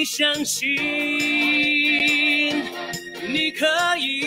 你相信你可以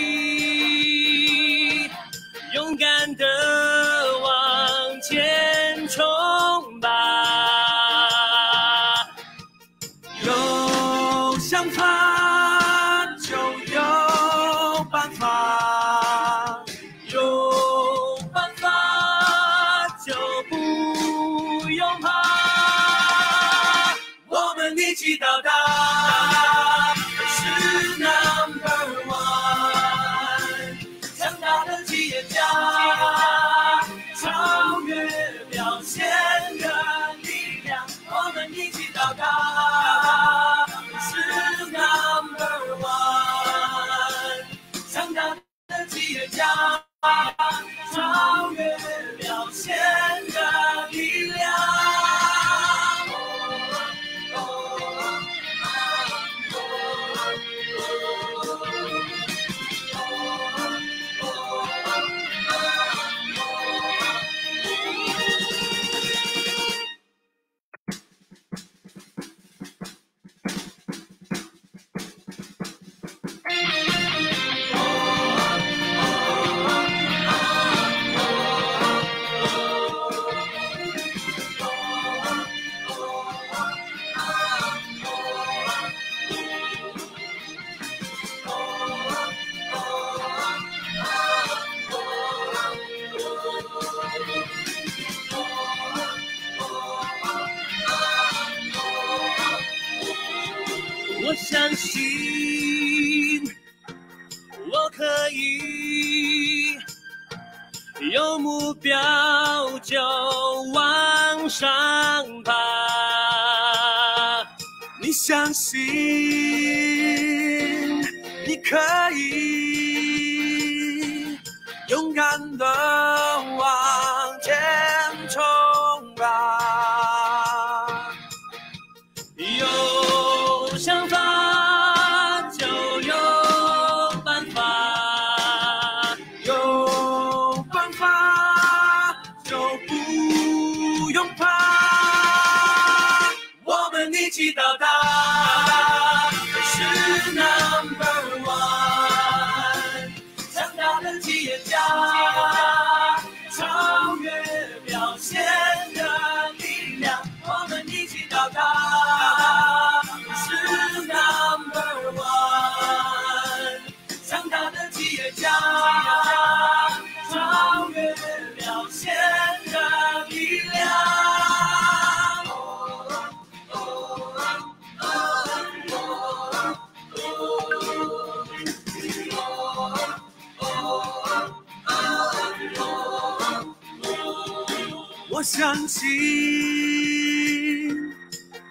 相信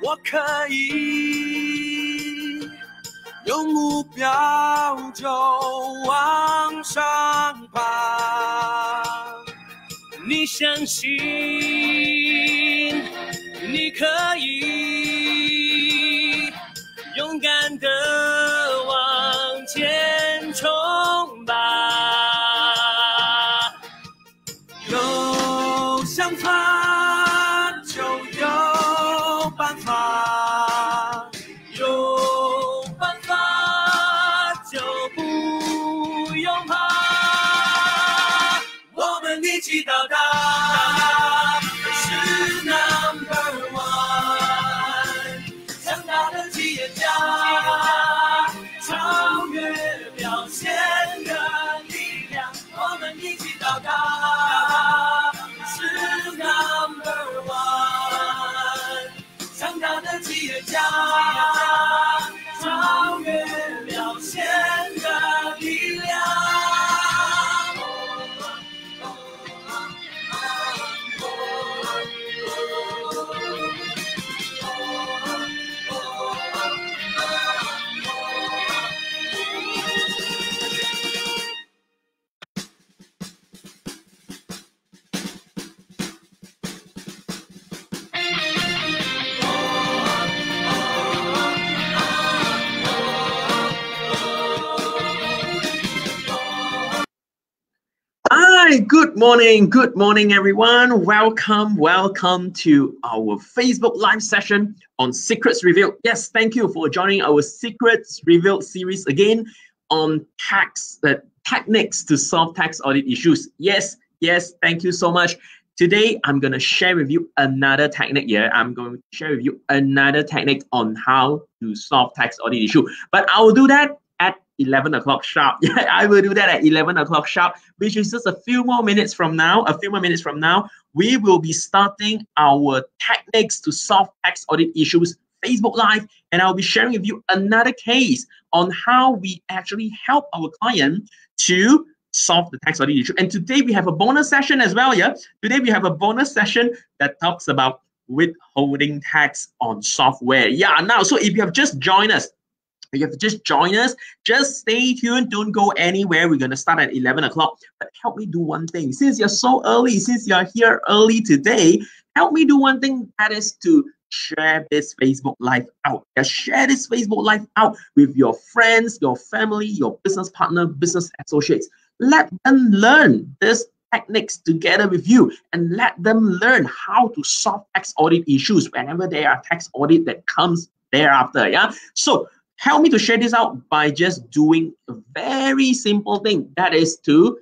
我可以有目标就往上爬。你相信 Morning, good morning, everyone. Welcome, welcome to our Facebook Live session on Secrets Revealed. Yes, thank you for joining our Secrets Revealed series again on tax uh, techniques to solve tax audit issues. Yes, yes, thank you so much. Today, I'm going to share with you another technique here. I'm going to share with you another technique on how to solve tax audit issue. But I will do that at 11 o'clock sharp. Yeah, I will do that at 11 o'clock sharp, which is just a few more minutes from now. A few more minutes from now, we will be starting our techniques to solve tax audit issues Facebook Live, and I'll be sharing with you another case on how we actually help our client to solve the tax audit issue. And today we have a bonus session as well. Yeah, today we have a bonus session that talks about withholding tax on software. Yeah, now so if you have just joined us, you have to just join us. Just stay tuned. Don't go anywhere. We're going to start at 11 o'clock. But help me do one thing. Since you're so early, since you're here early today, help me do one thing. That is to share this Facebook Live out. Yeah, share this Facebook Live out with your friends, your family, your business partner, business associates. Let them learn this techniques together with you and let them learn how to solve tax audit issues whenever there are tax audit that comes thereafter. Yeah. So help me to share this out by just doing a very simple thing. That is to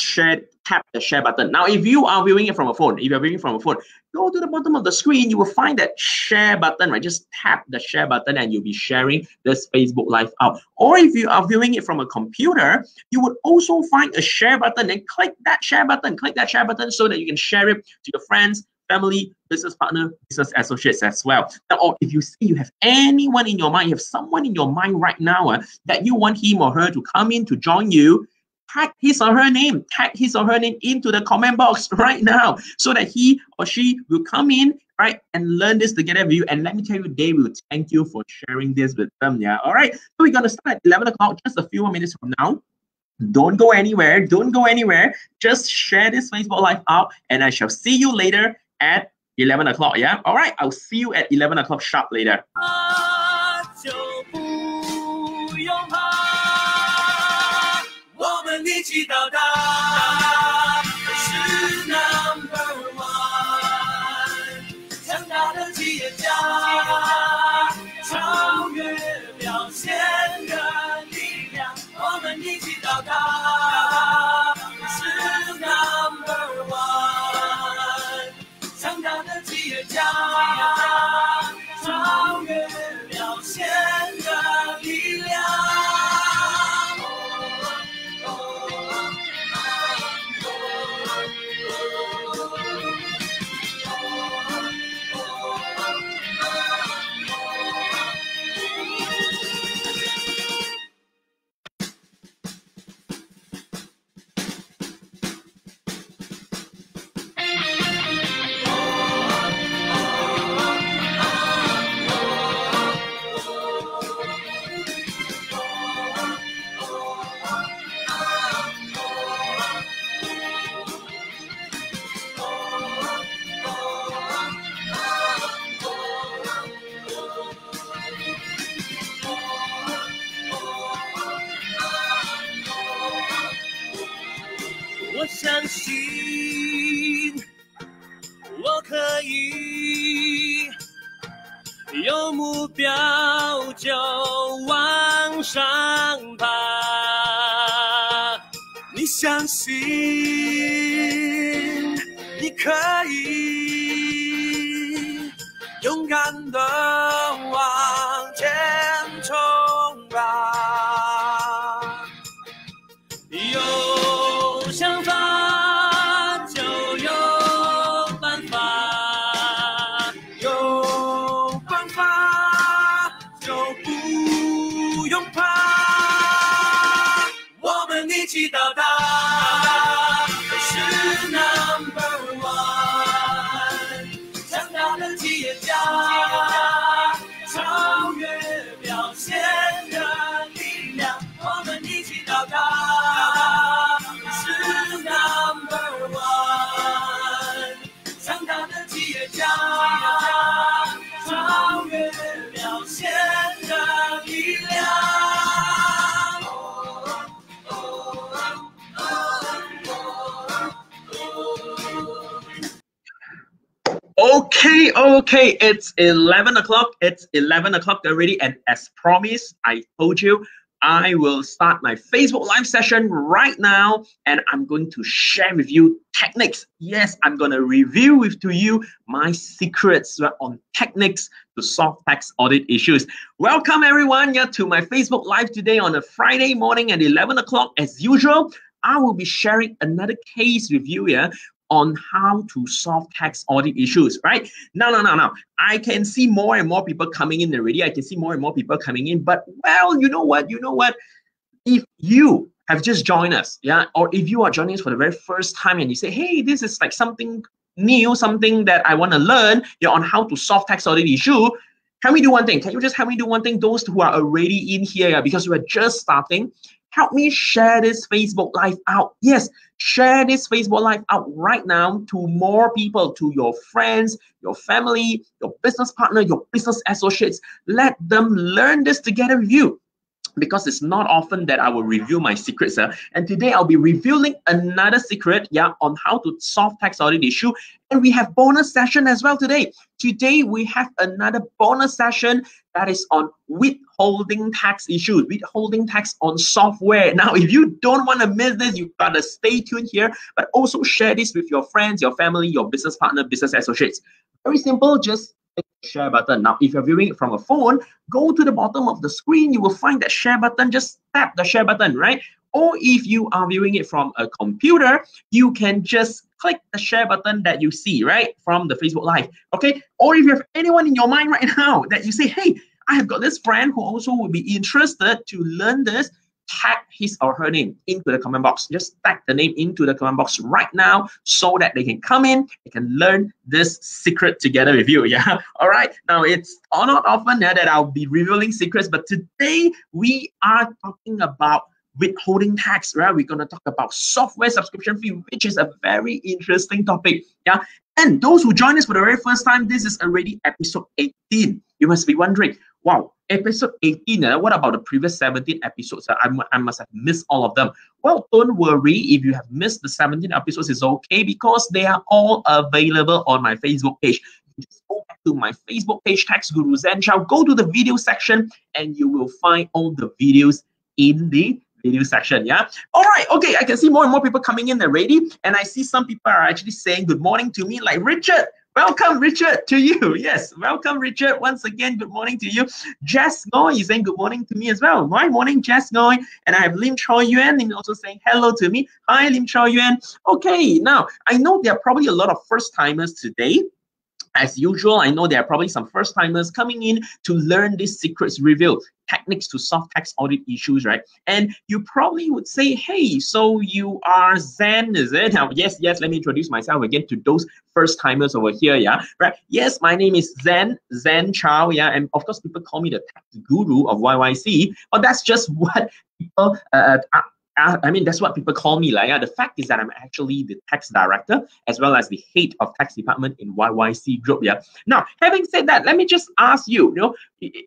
share tap the share button. Now, if you are viewing it from a phone, if you're viewing from a phone, go to the bottom of the screen, you will find that share button, right? Just tap the share button and you'll be sharing this Facebook Live out. Or if you are viewing it from a computer, you would also find a share button and click that share button, click that share button so that you can share it to your friends, family, business partner, business associates as well. Or if you see you have anyone in your mind, you have someone in your mind right now uh, that you want him or her to come in to join you, tag his or her name, tag his or her name into the comment box right now so that he or she will come in, right, and learn this together with you. And let me tell you, they will thank you for sharing this with them. Yeah. All right. So we're going to start at 11 o'clock, just a few more minutes from now. Don't go anywhere. Don't go anywhere. Just share this Facebook Live out, and I shall see you later at 11 o'clock. Yeah. All right. I'll see you at 11 o'clock sharp later. 相信你可以勇敢的 Oh, okay, it's 11 o'clock. It's 11 o'clock already. And as promised, I told you I will start my Facebook live session right now and I'm going to share with you techniques. Yes, I'm going to review with to you my secrets on techniques to solve tax audit issues. Welcome everyone yeah, to my Facebook live today on a Friday morning at 11 o'clock. As usual, I will be sharing another case review here on how to solve tax audit issues, right? No, no, no, no. I can see more and more people coming in already. I can see more and more people coming in. But well, you know what? You know what? If you have just joined us, yeah, or if you are joining us for the very first time and you say, hey, this is like something new, something that I want to learn yeah, on how to solve tax audit issue, can we do one thing? Can you just help me do one thing? Those who are already in here, yeah, because we're just starting, help me share this Facebook Live out. Yes, share this Facebook Live out right now to more people, to your friends, your family, your business partner, your business associates. Let them learn this together with you because it's not often that I will review my secrets. Uh, and today I'll be revealing another secret, yeah, on how to solve tax audit issue. And we have bonus session as well today. Today we have another bonus session that is on withholding tax issues, withholding tax on software. Now, if you don't want to miss this, you gotta stay tuned here, but also share this with your friends, your family, your business partner, business associates. Very simple, just share button. Now, if you're viewing it from a phone, go to the bottom of the screen. You will find that share button. Just tap the share button, right? Or if you are viewing it from a computer, you can just click the share button that you see, right? From the Facebook Live. Okay. Or if you have anyone in your mind right now that you say, hey, I have got this friend who also would be interested to learn this, tag his or her name into the comment box. Just tag the name into the comment box right now so that they can come in, they can learn this secret together with you. Yeah. All right. Now it's not often that I'll be revealing secrets, but today we are talking about withholding tax, right? We're going to talk about software subscription fee, which is a very interesting topic. Yeah. And those who join us for the very first time, this is already episode 18. You must be wondering, wow, episode 18, uh, what about the previous 17 episodes? Uh, I, I must have missed all of them. Well, don't worry if you have missed the 17 episodes, it's okay because they are all available on my Facebook page. Just go back to my Facebook page, Tax Guru Zen Chow, go to the video section, and you will find all the videos in the video section. Yeah. All right. Okay. I can see more and more people coming in already. And I see some people are actually saying good morning to me, like Richard. Welcome, Richard, to you. Yes, welcome, Richard. Once again, good morning to you. Jess Ngoy is saying good morning to me as well. My morning, Jess Ngoy. And I have Lim Choi Yuan also saying hello to me. Hi, Lim Choi Yuan. Okay, now I know there are probably a lot of first timers today as usual, I know there are probably some first timers coming in to learn this secrets revealed techniques to solve tax audit issues, right? And you probably would say, hey, so you are Zen, is it? Now, yes, yes, let me introduce myself again to those first timers over here, yeah, right? Yes, my name is Zen, Zen Chow, yeah, and of course, people call me the tax guru of YYC, but that's just what people uh, uh I mean, that's what people call me. Yeah. The fact is that I'm actually the tax director as well as the head of tax department in YYC Group. Yeah. Now, having said that, let me just ask you. You know,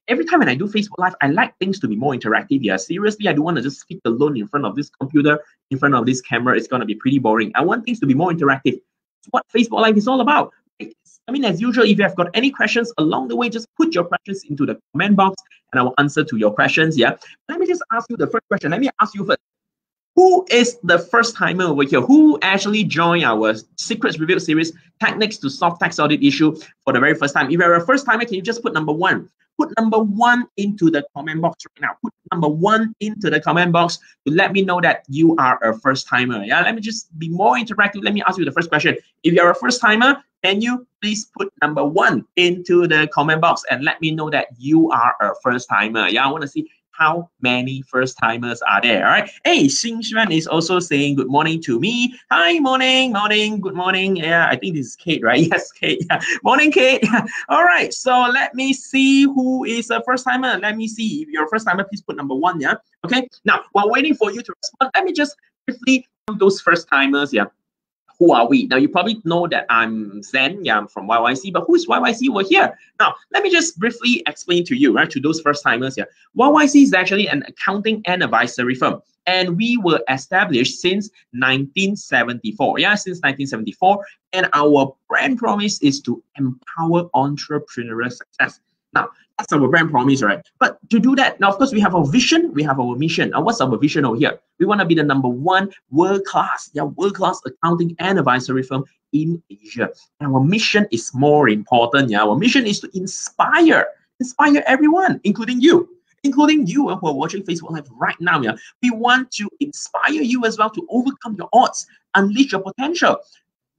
every time when I do Facebook Live, I like things to be more interactive. Yeah. Seriously, I don't want to just speak alone in front of this computer, in front of this camera. It's gonna be pretty boring. I want things to be more interactive. It's what Facebook Live is all about. I mean, as usual, if you have got any questions along the way, just put your questions into the comment box and I will answer to your questions. Yeah. Let me just ask you the first question. Let me ask you first who is the first timer over here? Who actually joined our Secrets Revealed series, Techniques to Solve Tax Audit Issue for the very first time? If you're a first timer, can you just put number one? Put number one into the comment box right now. Put number one into the comment box to let me know that you are a first timer. Yeah, let me just be more interactive. Let me ask you the first question. If you're a first timer, can you please put number one into the comment box and let me know that you are a first timer? Yeah, I want to see how many first timers are there? All right. Hey, Xing Xuan is also saying good morning to me. Hi, morning, morning, good morning. Yeah, I think this is Kate, right? Yes, Kate. Yeah. Morning, Kate. All right. So let me see who is a first timer. Let me see. If you're a first timer, please put number one. Yeah. Okay. Now, while waiting for you to respond, let me just briefly those first timers. Yeah who are we? Now, you probably know that I'm Zen, yeah, I'm from YYC, but who's YYC over here? Now, let me just briefly explain to you, right, to those first timers here. YYC is actually an accounting and advisory firm, and we were established since 1974. Yeah, since 1974, and our brand promise is to empower entrepreneurial success. Now, that's our brand promise, right? But to do that, now of course we have our vision, we have our mission. Now, what's our vision over here? We want to be the number one world class, yeah, world class accounting and advisory firm in Asia. And our mission is more important. Yeah, our mission is to inspire, inspire everyone, including you. Including you uh, who are watching Facebook Live right now. Yeah. We want to inspire you as well to overcome your odds, unleash your potential.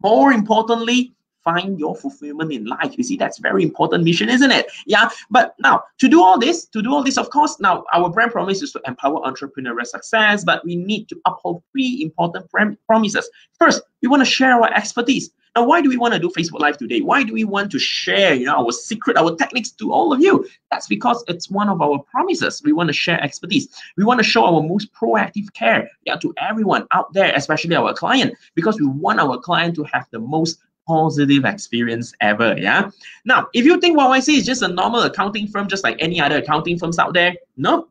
More importantly, find your fulfillment in life. You see, that's very important mission, isn't it? Yeah. But now to do all this, to do all this, of course, now our brand promise is to empower entrepreneurial success, but we need to uphold three important promises. First, we want to share our expertise. Now, why do we want to do Facebook Live today? Why do we want to share, you know, our secret, our techniques to all of you? That's because it's one of our promises. We want to share expertise. We want to show our most proactive care yeah, to everyone out there, especially our client, because we want our client to have the most positive experience ever. Yeah. Now, if you think YYC is just a normal accounting firm, just like any other accounting firms out there, no,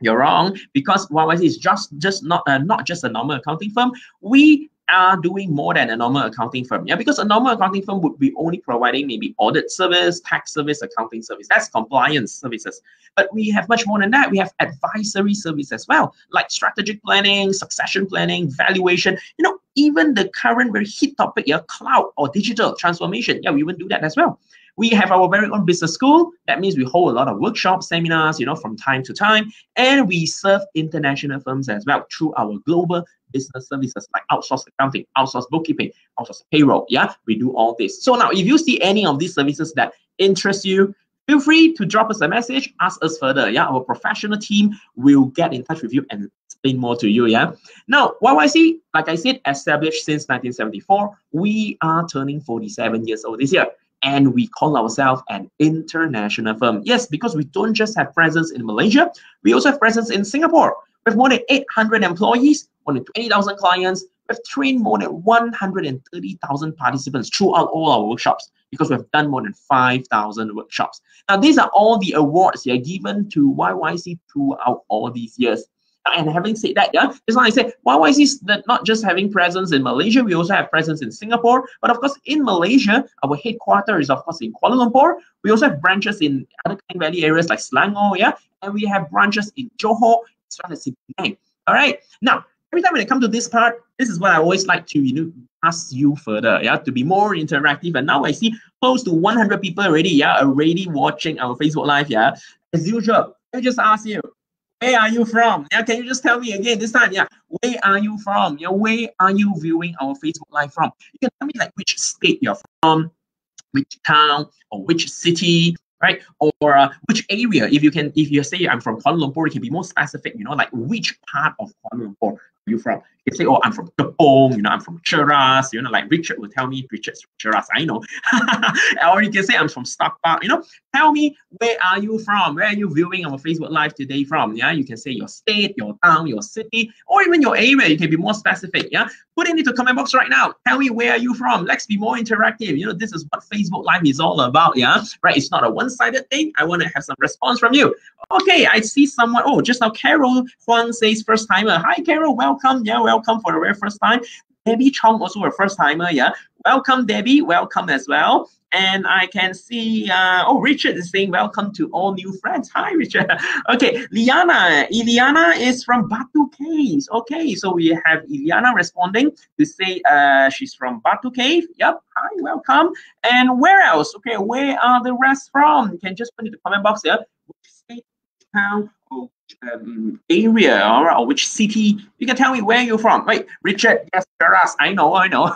you're wrong. Because YYC is just just not uh, not just a normal accounting firm. We are doing more than a normal accounting firm. Yeah, because a normal accounting firm would be only providing maybe audit service, tax service, accounting service. That's compliance services. But we have much more than that. We have advisory service as well, like strategic planning, succession planning, valuation. You know, even the current very hit topic, yeah, cloud or digital transformation. Yeah, we even do that as well. We have our very own business school. That means we hold a lot of workshops, seminars, you know, from time to time. And we serve international firms as well through our global business services like outsourced accounting, outsourced bookkeeping, outsourced payroll. Yeah, we do all this. So now if you see any of these services that interest you, feel free to drop us a message, ask us further. Yeah, our professional team will get in touch with you and explain more to you. Yeah. Now, YYC, like I said, established since 1974. We are turning 47 years old this year and we call ourselves an international firm. Yes, because we don't just have presence in Malaysia, we also have presence in Singapore. We have more than 800 employees, more than 20,000 clients. We've trained more than 130,000 participants throughout all our workshops because we've done more than 5,000 workshops. Now, these are all the awards that are given to YYC throughout all these years. And having said that, yeah, just like I said, YYC is not just having presence in Malaysia, we also have presence in Singapore. But of course, in Malaysia, our headquarters is of course in Kuala Lumpur. We also have branches in other Valley areas like Selangor, yeah, and we have branches in Johor as well as in Penang. All right. Now, every time when I come to this part, this is what I always like to you know ask you further, yeah, to be more interactive. And now I see close to 100 people already, yeah, already watching our Facebook Live, yeah. As usual, I just ask you, where are you from? Yeah, can you just tell me again this time? Yeah, where are you from? Yeah, where are you viewing our Facebook Live from? You can tell me like which state you're from, which town, or which city, right? Or uh, which area? If you can, if you say I'm from Kuala Lumpur, it can be more specific. You know, like which part of Kuala Lumpur you from? You say, oh, I'm from Kepong, you know, I'm from Cheras, you know, like Richard will tell me Richard's from Cheras, I know. or you can say I'm from Park, you know, tell me where are you from? Where are you viewing our Facebook Live today from? Yeah, you can say your state, your town, your city, or even your area. You can be more specific. Yeah, put it into the comment box right now. Tell me where are you from? Let's be more interactive. You know, this is what Facebook Live is all about. Yeah, right. It's not a one-sided thing. I want to have some response from you. Okay, I see someone. Oh, just now Carol Huang says first timer. Hi, Carol. Welcome. Yeah, welcome for the very first time. Debbie Chong also a first timer. Yeah, welcome, Debbie. Welcome as well. And I can see, uh, oh, Richard is saying welcome to all new friends. Hi, Richard. okay, Liana. Iliana is from Batu Caves. Okay, so we have Iliana responding to say uh, she's from Batu Cave. Yep. Hi, welcome. And where else? Okay, where are the rest from? You can just put in the comment box here. Which state, town, um, area or, or which city. You can tell me where you're from. Wait, Richard, yes. I know, I know.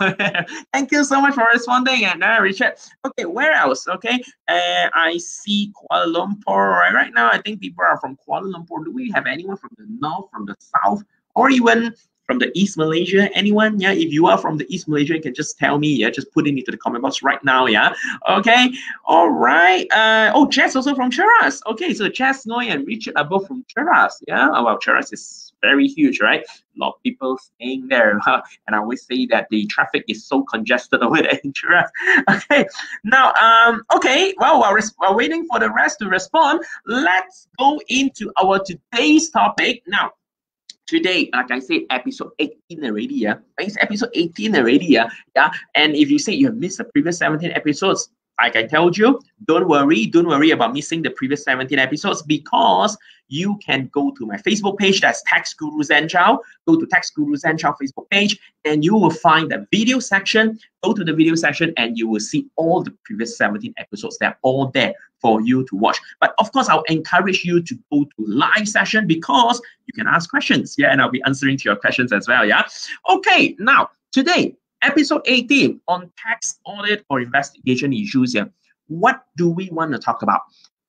Thank you so much for responding. And uh, Richard, okay, where else? Okay, uh, I see Kuala Lumpur. Right, right now, I think people are from Kuala Lumpur. Do we have anyone from the north, from the south, or even from the East Malaysia? Anyone? Yeah, if you are from the East Malaysia, you can just tell me. Yeah, just put it into the comment box right now. Yeah. Okay. All right. Uh, oh, Jess also from Cheras. Okay, so Jess Noy and Richard are both from Cheras. Yeah. Oh, well, Cheras is very huge, right? A lot of people staying there. and I always say that the traffic is so congested over there in Cheras. Okay. Now, um, okay. Well, while, while waiting for the rest to respond, let's go into our today's topic. Now, today, like I said, episode 18 already, yeah. It's episode 18 already, yeah. Yeah. And if you say you have missed the previous 17 episodes, like I told you, don't worry, don't worry about missing the previous 17 episodes because you can go to my Facebook page, that's Tax Guru Zen Chow. Go to Tax Guru Zen Chow Facebook page, and you will find the video section. Go to the video section, and you will see all the previous 17 episodes. They're all there for you to watch. But of course, I'll encourage you to go to live session because you can ask questions. Yeah, and I'll be answering to your questions as well. Yeah. Okay, now today Episode 18 on tax audit or investigation issues. Yeah. What do we want to talk about?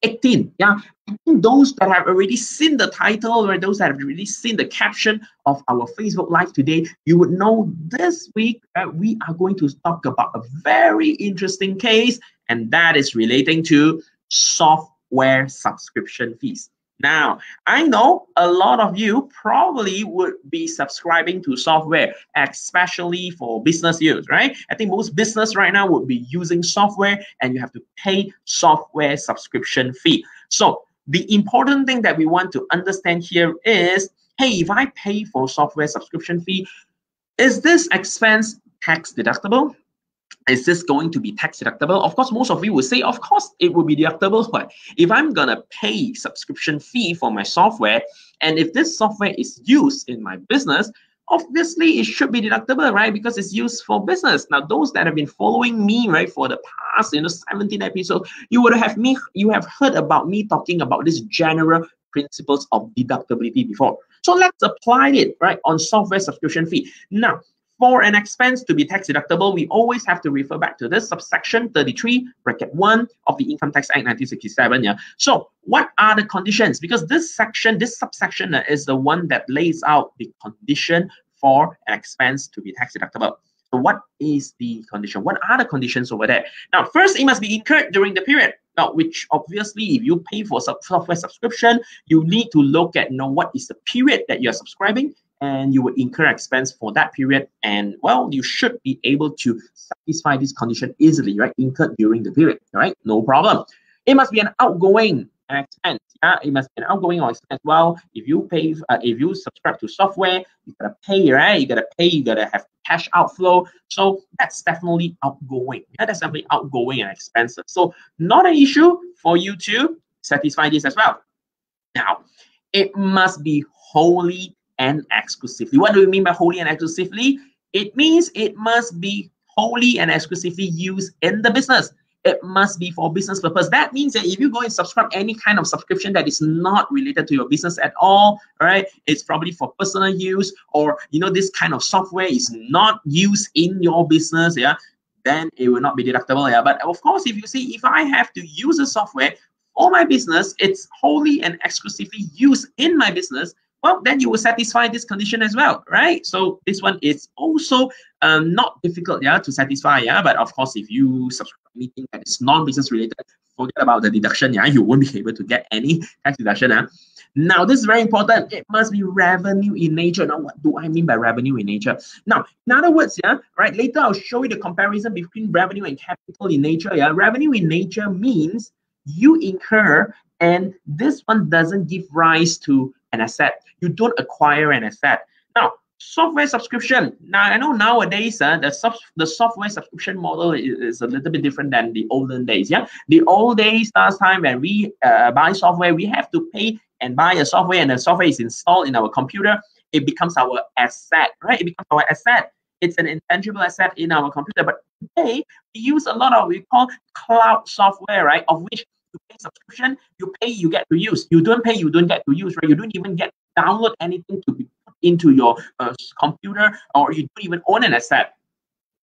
18. Yeah. those that have already seen the title or those that have already seen the caption of our Facebook Live today, you would know this week uh, we are going to talk about a very interesting case, and that is relating to software subscription fees. Now, I know a lot of you probably would be subscribing to software, especially for business use, right? I think most business right now would be using software and you have to pay software subscription fee. So the important thing that we want to understand here is, hey, if I pay for software subscription fee, is this expense tax deductible? Is this going to be tax deductible? Of course, most of you will say, of course, it will be deductible. But if I'm gonna pay subscription fee for my software, and if this software is used in my business, obviously it should be deductible, right? Because it's used for business. Now, those that have been following me, right, for the past, you know, 17 episodes, you would have me, you have heard about me talking about this general principles of deductibility before. So let's apply it, right, on software subscription fee. Now, for an expense to be tax deductible, we always have to refer back to this subsection 33, bracket 1 of the Income Tax Act 1967. Yeah. So what are the conditions? Because this section, this subsection uh, is the one that lays out the condition for an expense to be tax deductible. So what is the condition? What are the conditions over there? Now, first, it must be incurred during the period. Now, which obviously, if you pay for software subscription, you need to look at you know what is the period that you're subscribing and you will incur expense for that period. And well, you should be able to satisfy this condition easily, right? Incurred during the period, right? No problem. It must be an outgoing expense. Yeah, it must be an outgoing expense. Well, if you pay, uh, if you subscribe to software, you gotta pay, right? You gotta pay. You gotta have cash outflow. So that's definitely outgoing. Yeah, that's definitely outgoing and expenses. So not an issue for you to satisfy this as well. Now, it must be wholly and exclusively. What do we mean by wholly and exclusively? It means it must be wholly and exclusively used in the business. It must be for business purpose. That means that if you go and subscribe any kind of subscription that is not related to your business at all, right? It's probably for personal use, or you know, this kind of software is not used in your business, yeah, then it will not be deductible. Yeah. But of course, if you see if I have to use a software for my business, it's wholly and exclusively used in my business, well, then you will satisfy this condition as well, right? So this one is also um, not difficult, yeah, to satisfy, yeah. But of course, if you subscribe anything that is non-business related, forget about the deduction, yeah. You won't be able to get any tax deduction, yeah. Now, this is very important. It must be revenue in nature. Now, what do I mean by revenue in nature? Now, in other words, yeah, right, later I'll show you the comparison between revenue and capital in nature. Yeah, revenue in nature means you incur and this one doesn't give rise to an asset. You don't acquire an asset. Now, software subscription. Now, I know nowadays uh, the, soft, the software subscription model is, is, a little bit different than the olden days. Yeah, the old days, last time when we uh, buy software, we have to pay and buy a software, and the software is installed in our computer. It becomes our asset, right? It becomes our asset. It's an intangible asset in our computer. But today, we use a lot of we call cloud software, right? Of which subscription, you pay, you get to use. You don't pay, you don't get to use, right? You don't even get download anything to be put into your uh, computer, or you don't even own an asset.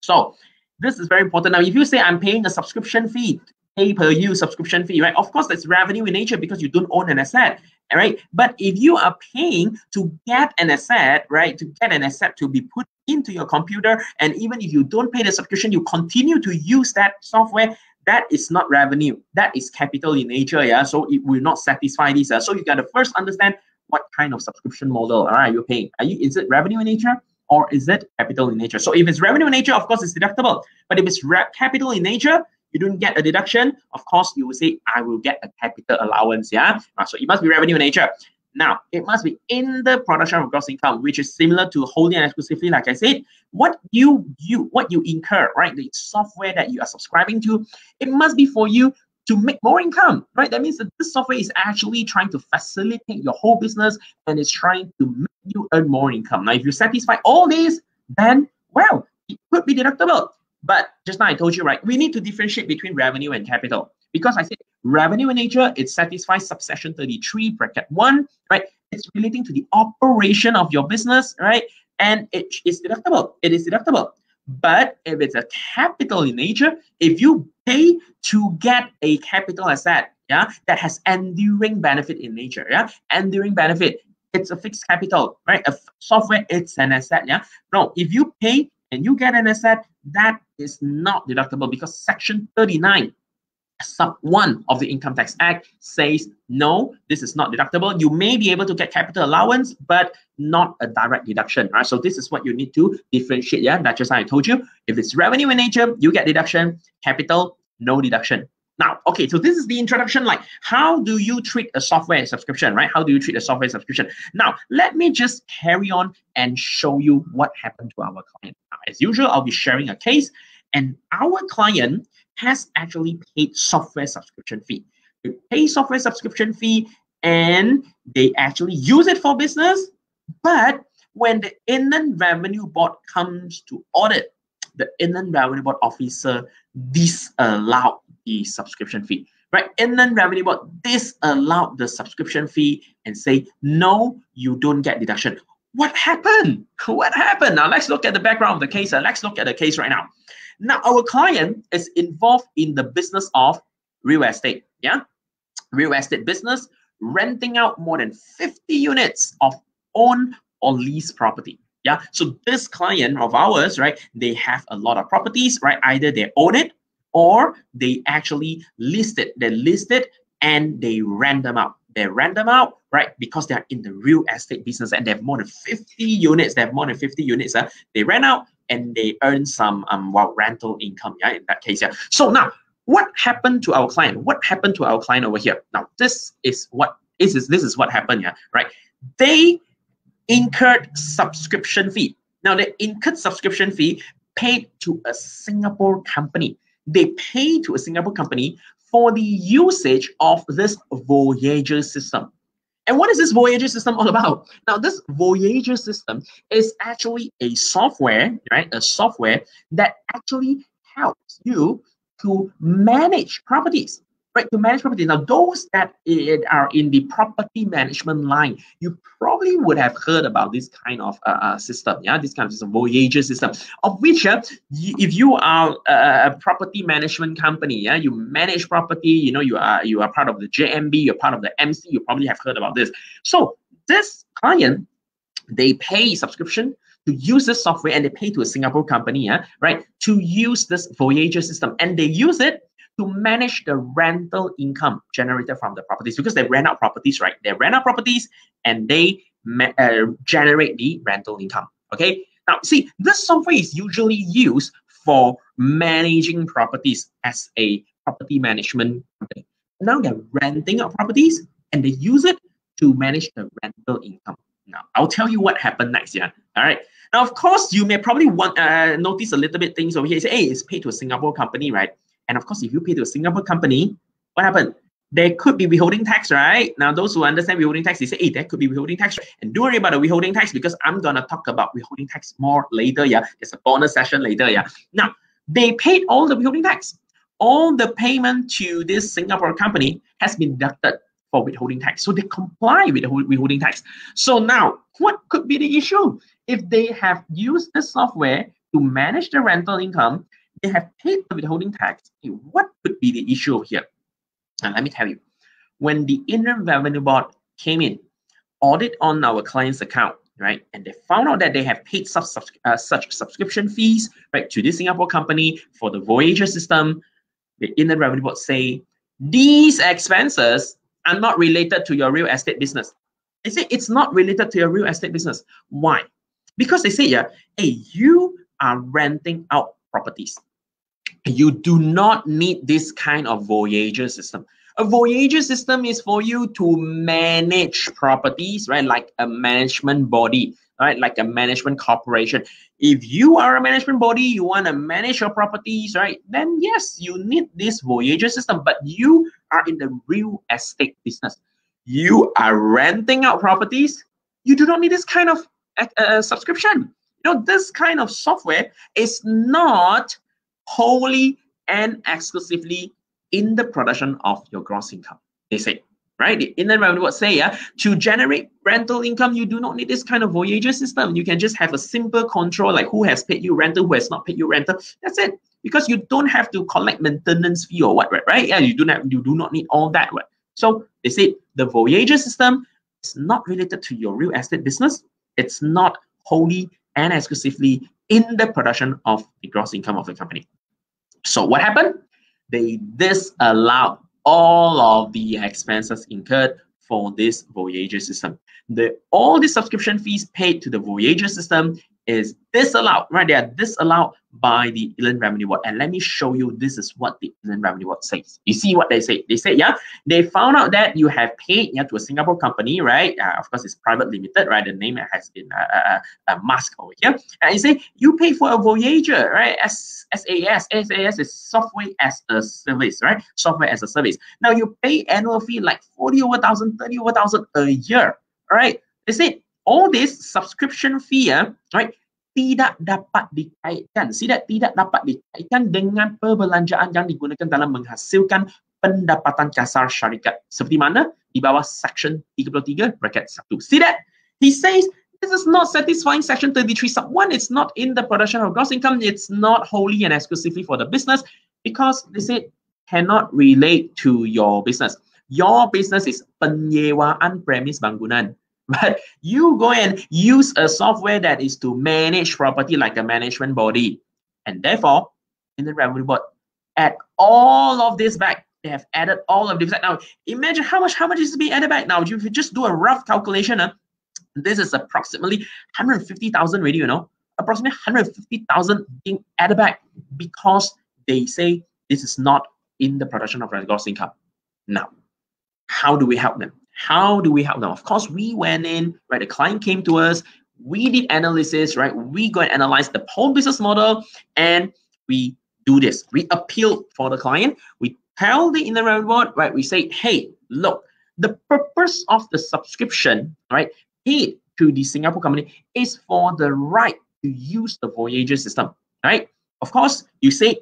So this is very important. Now, if you say I'm paying a subscription fee, pay per use subscription fee, right? Of course, that's revenue in nature because you don't own an asset. Right. But if you are paying to get an asset, right, to get an asset to be put into your computer, and even if you don't pay the subscription, you continue to use that software, that is not revenue. That is capital in nature. Yeah. So it will not satisfy this. Uh. So you got to first understand what kind of subscription model are you paying? Are you is it revenue in nature? Or is it capital in nature? So if it's revenue in nature, of course, it's deductible. But if it's capital in nature, you don't get a deduction, of course, you will say, I will get a capital allowance. Yeah. Uh, so it must be revenue in nature. Now, it must be in the production of gross income, which is similar to wholly and exclusively, like I said. What you you what you incur, right? The software that you are subscribing to, it must be for you to make more income, right? That means that this software is actually trying to facilitate your whole business and it's trying to make you earn more income. Now, if you satisfy all these, then well, it could be deductible. But just now I told you, right, we need to differentiate between revenue and capital. Because I said revenue in nature, it satisfies subsection 33, bracket 1, right? It's relating to the operation of your business, right? And it is deductible. It is deductible. But if it's a capital in nature, if you pay to get a capital asset, yeah, that has enduring benefit in nature, yeah, enduring benefit, it's a fixed capital, right? A software, it's an asset, yeah. No, if you pay and you get an asset, that is not deductible because Section 39 sub 1 of the Income Tax Act says no, this is not deductible. You may be able to get capital allowance, but not a direct deduction. Right? So this is what you need to differentiate. Yeah, that's just how I told you. If it's revenue in nature, you get deduction. Capital, no deduction. Now, okay, so this is the introduction. Like, how do you treat a software subscription, right? How do you treat a software subscription? Now, let me just carry on and show you what happened to our client. As usual, I'll be sharing a case, and our client has actually paid software subscription fee. They pay software subscription fee and they actually use it for business. But when the Inland Revenue Board comes to audit, the Inland Revenue Board officer disallowed the subscription fee. Right? Inland Revenue Board disallowed the subscription fee and say, no, you don't get deduction. What happened? What happened? Now let's look at the background of the case. Uh, let's look at the case right now. Now, our client is involved in the business of real estate. Yeah, real estate business, renting out more than 50 units of own or lease property. Yeah, so this client of ours, right, they have a lot of properties, right? Either they own it or they actually list it. They list it and they rent them out. They rent them out, right? Because they're in the real estate business and they have more than 50 units. They have more than 50 units. Uh, they rent out and they earn some um well rental income. Yeah, in that case. Yeah. So now what happened to our client? What happened to our client over here? Now, this is what this, is this is what happened, yeah, right? They incurred subscription fee. Now, they incurred subscription fee paid to a Singapore company. They pay to a Singapore company for the usage of this Voyager system. And what is this Voyager system all about? Now, this Voyager system is actually a software, right? A software that actually helps you to manage properties right, to manage property. Now, those that are in the property management line, you probably would have heard about this kind of uh, uh, system, yeah, this kind of system, Voyager system, of which uh, if you are a property management company, yeah, you manage property, you know, you are you are part of the JMB, you're part of the MC, you probably have heard about this. So this client, they pay subscription to use this software and they pay to a Singapore company, yeah, right, to use this Voyager system, and they use it to manage the rental income generated from the properties because they rent out properties, right? They rent out properties and they uh, generate the rental income. Okay. Now, see, this software is usually used for managing properties as a property management company. Now they're renting out properties and they use it to manage the rental income. Now, I'll tell you what happened next. Yeah. All right. Now, of course, you may probably want uh, notice a little bit things over here. say, hey, it's paid to a Singapore company, right? And of course, if you pay to a Singapore company, what happened? There could be withholding tax, right? Now, those who understand withholding tax, they say, hey, there could be withholding tax. And don't worry about the withholding tax because I'm going to talk about withholding tax more later. Yeah, it's a bonus session later. Yeah. Now, they paid all the withholding tax. All the payment to this Singapore company has been deducted for withholding tax. So they comply with the withholding tax. So now, what could be the issue? If they have used the software to manage the rental income, they have paid the withholding tax. What could be the issue here? And let me tell you, when the Inland Revenue Board came in, audit on our client's account, right? And they found out that they have paid such, uh, such subscription fees, right, to this Singapore company for the Voyager system. The Inland Revenue Board say these expenses are not related to your real estate business. They say it's not related to your real estate business. Why? Because they say, yeah, hey, you are renting out properties. You do not need this kind of Voyager system. A Voyager system is for you to manage properties, right? Like a management body, right? Like a management corporation. If you are a management body, you want to manage your properties, right? Then yes, you need this Voyager system, but you are in the real estate business. You are renting out properties. You do not need this kind of uh, subscription. You know, this kind of software is not wholly and exclusively in the production of your gross income. They say, right? In The Inland Revenue say, yeah, to generate rental income, you do not need this kind of Voyager system. You can just have a simple control like who has paid you rental, who has not paid you rental. That's it. Because you don't have to collect maintenance fee or what, right? right? Yeah, you do not you do not need all that, right? So they say the Voyager system is not related to your real estate business. It's not wholly and exclusively in the production of the gross income of the company. So what happened? they disallowed all of the expenses incurred for this Voyager system. The all the subscription fees paid to the Voyager system is disallowed, right? They are disallowed by the Inland Revenue Board. And let me show you, this is what the Inland Revenue Board says. You see what they say? They say, yeah, they found out that you have paid yeah, to a Singapore company, right? Uh, of course, it's private limited, right? The name has been uh, uh, uh, masked over here. And you say, you pay for a Voyager, right? S SAS. SaaS is software as a service, right? Software as a service. Now you pay annual fee like 40 over 1,000, 30 over 1,000 a year, right? They say all this subscription fee, uh, right? tidak dapat dikaitkan, tidak tidak dapat dikaitkan dengan perbelanjaan yang digunakan dalam menghasilkan pendapatan kasar syarikat. Seperti mana di bawah section 33 bracket 1. See that? He says this is not satisfying section 33 sub 1. It's not in the production of gross income. It's not wholly and exclusively for the business because they say cannot relate to your business. Your business is penyewaan premis bangunan. But you go and use a software that is to manage property like a management body. And therefore, in the Revenue Board add all of this back. They have added all of this back. Now, imagine how much how much is being added back now. If you just do a rough calculation, uh, this is approximately 150,000 already, you know, approximately 150,000 being added back because they say this is not in the production of gross income. Now, how do we help them? How do we help them? Of course, we went in, right? The client came to us, we did analysis, right? We go and analyze the whole business model and we do this. We appeal for the client. We tell the Revenue Board, right? We say, hey, look, the purpose of the subscription, right, paid to the Singapore company is for the right to use the Voyager system, right? Of course, you say,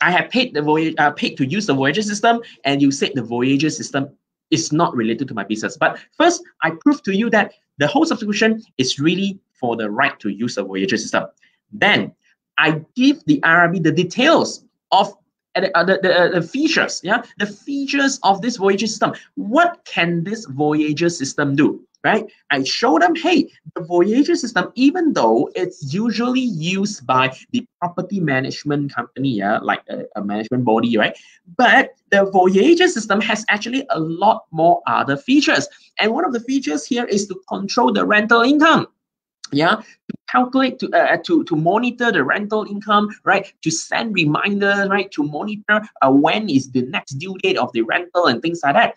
I have paid the Voyager, uh, paid to use the Voyager system, and you said the Voyager system is not related to my business. But first, I prove to you that the whole subscription is really for the right to use a Voyager system. Then I give the IRB the details of uh, the, uh, the, uh, the, features, yeah, the features of this Voyager system. What can this Voyager system do? Right? I show them, hey, the Voyager system, even though it's usually used by the property management company, yeah, like a, a, management body, right? But the Voyager system has actually a lot more other features. And one of the features here is to control the rental income. Yeah, to calculate, to uh, to to monitor the rental income, right? To send reminders, right? To monitor uh, when is the next due date of the rental and things like that,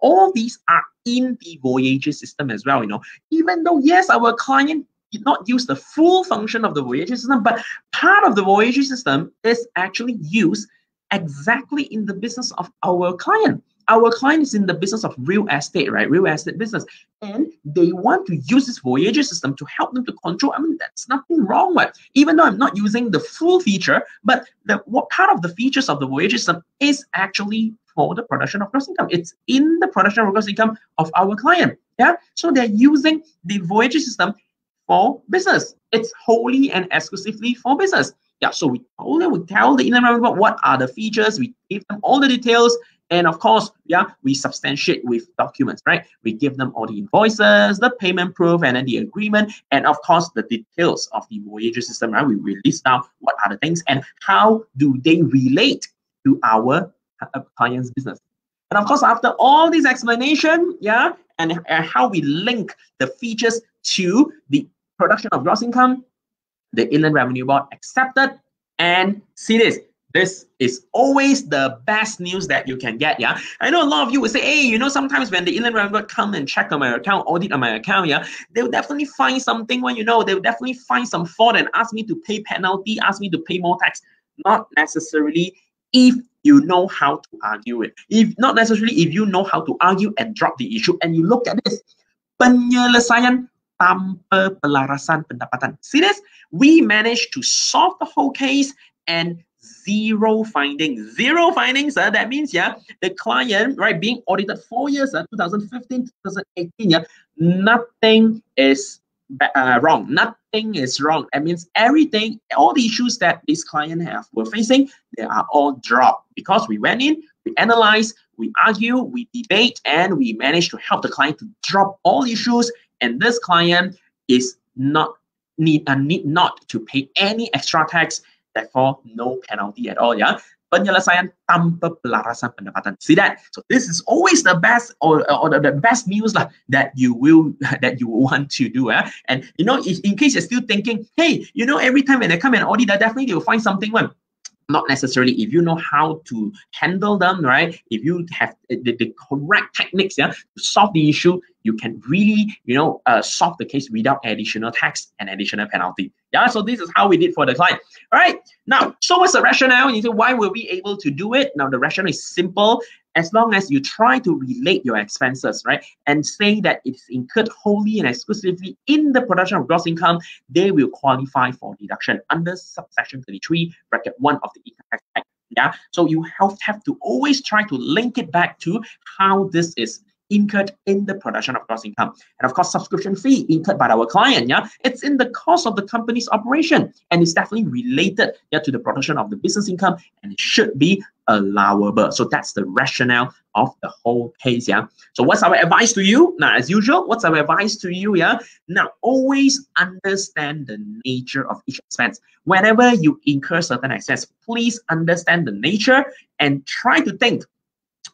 all these are in the Voyager system as well, you know. Even though, yes, our client did not use the full function of the Voyager system, but part of the Voyager system is actually used exactly in the business of our client. Our client is in the business of real estate, right? Real estate business. And they want to use this Voyager system to help them to control. I mean, that's nothing wrong with. Even though I'm not using the full feature, but the what part of the features of the Voyager system is actually for the production of gross income. It's in the production of gross income of our client. Yeah. So they're using the Voyager system for business. It's wholly and exclusively for business. Yeah. So we told them, we tell the Inland Revenue what are the features. We give them all the details, And of course, yeah, we substantiate with documents, right? We give them all the invoices, the payment proof, and then the agreement, and of course, the details of the voyager system, right? We release now what are the things and how do they relate to our client's business. And of course, after all this explanation, yeah, and, and how we link the features to the production of gross income, the Inland Revenue Board accepted and see this this is always the best news that you can get. Yeah, I know a lot of you will say, "Hey, you know, sometimes when the Inland Revenue Board come and check on my account, audit on my account, yeah, they will definitely find something. When you know, they will definitely find some fault and ask me to pay penalty, ask me to pay more tax. Not necessarily if you know how to argue it. If not necessarily if you know how to argue and drop the issue, and you look at this, penyelesaian tanpa pelarasan pendapatan. See this? We managed to solve the whole case and zero findings. Zero findings, uh, that means, yeah, the client, right, being audited four years, uh, 2015, 2018, yeah, nothing is uh, wrong. Nothing is wrong. That means everything, all the issues that this client have were facing, they are all dropped because we went in, we analyze, we argue, we debate, and we managed to help the client to drop all issues. And this client is not need uh, need not to pay any extra tax therefore no penalty at all. Yeah. Penyelesaian tanpa pelarasan pendapatan. See that? So this is always the best or, or the, best news lah, that you will that you want to do. Eh? And you know, if, in case you're still thinking, hey, you know, every time when they come and audit, definitely they will find something one not necessarily if you know how to handle them right? If you have the, the correct techniques yeah to solve the issue you can really you know uh, solve the case without additional tax and additional penalty. Yeah so this is how we did for the client. All right now so what's the rationale? You say why were we able to do it? Now the rationale is simple as long as you try to relate your expenses, right, and say that it's incurred wholly and exclusively in the production of gross income, they will qualify for deduction under subsection 33, bracket 1 of the Income Tax Act. Yeah, so you have, have to always try to link it back to how this is incurred in the production of gross income. And of course, subscription fee incurred by our client, yeah, it's in the cost of the company's operation and it's definitely related yeah, to the production of the business income and it should be allowable. So that's the rationale of the whole case, yeah. So what's our advice to you? Now, as usual, what's our advice to you, yeah? Now, always understand the nature of each expense. Whenever you incur certain expense, please understand the nature and try to think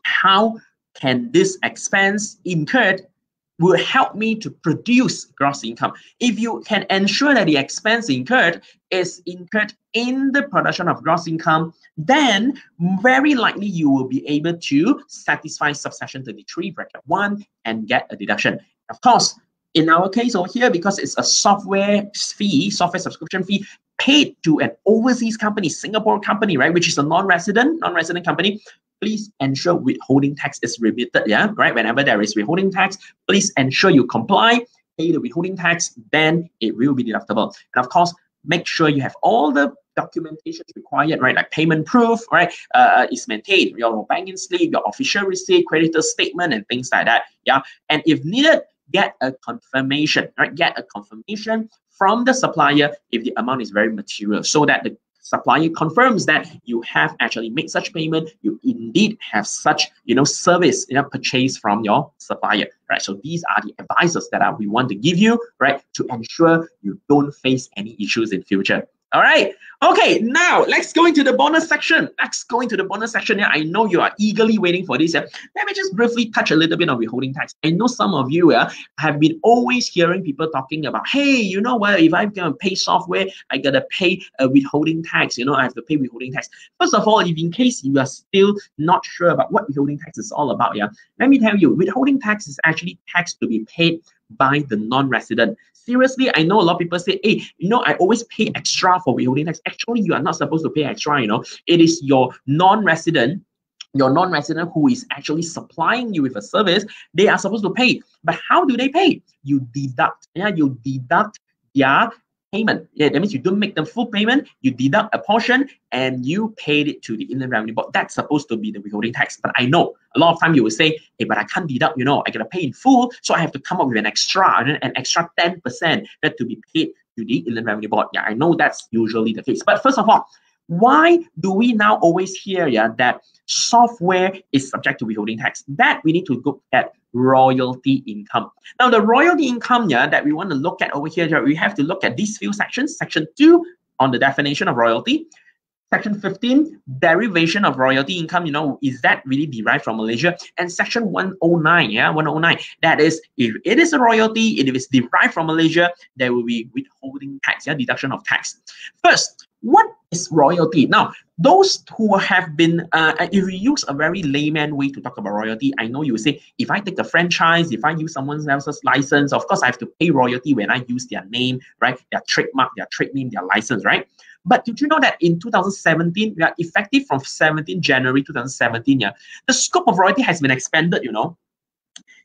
how can this expense incurred will help me to produce gross income. If you can ensure that the expense incurred is incurred in the production of gross income, then very likely you will be able to satisfy subsection 33 bracket 1 and get a deduction. Of course, in our case over here, because it's a software fee, software subscription fee paid to an overseas company, Singapore company, right, which is a non-resident, non-resident company, please ensure withholding tax is remitted. Yeah, right. Whenever there is withholding tax, please ensure you comply, pay the withholding tax, then it will be deductible. And of course, make sure you have all the documentation required, right? Like payment proof, right? Uh, is maintained, your banking slip, your official receipt, creditor statement, and things like that. Yeah. And if needed, get a confirmation, right? Get a confirmation from the supplier if the amount is very material so that the supplier confirms that you have actually made such payment, you indeed have such, you know, service, you know, purchase from your supplier, right? So these are the advices that uh, we want to give you, right, to ensure you don't face any issues in future. All right. Okay, now let's go into the bonus section. Let's go into the bonus section here. I know you are eagerly waiting for this. Yeah? Let me just briefly touch a little bit on withholding tax. I know some of you yeah, have been always hearing people talking about, hey, you know what, if I'm going to pay software, I got to pay uh, a withholding tax. You know, I have to pay withholding tax. First of all, if in case you are still not sure about what withholding tax is all about, yeah, let me tell you, withholding tax is actually tax to be paid by the non-resident. Seriously, I know a lot of people say, hey, you know, I always pay extra for withholding tax. Actually, you are not supposed to pay extra, you know. It is your non-resident your non-resident who is actually supplying you with a service, they are supposed to pay. But how do they pay? You deduct. Yeah, you deduct their payment. Yeah, that means you don't make them full payment, you deduct a portion and you paid it to the Inland Revenue Board. That's supposed to be the withholding tax. But I know a lot of time you will say, hey, but I can't deduct, you know, I gotta pay in full, so I have to come up with an extra, an extra 10% that to be paid to the Inland Revenue Board. Yeah, I know that's usually the case. But first of all, why do we now always hear yeah, that software is subject to withholding tax? That we need to look at royalty income. Now, the royalty income yeah, that we want to look at over here, we have to look at these few sections. Section 2 on the definition of royalty. Section 15, derivation of royalty income, you know, is that really derived from Malaysia? And section 109, yeah, 109, that is, if it is a royalty, if it is derived from Malaysia, there will be withholding tax, yeah, deduction of tax. First, what is royalty? Now, those who have been, uh, if we use a very layman way to talk about royalty, I know you say, if I take a franchise, if I use someone else's license, of course I have to pay royalty when I use their name, right? Their trademark, their trade name, their license, right? But did you know that in 2017, we are effective from 17 January 2017, yeah, the scope of royalty has been expanded, you know.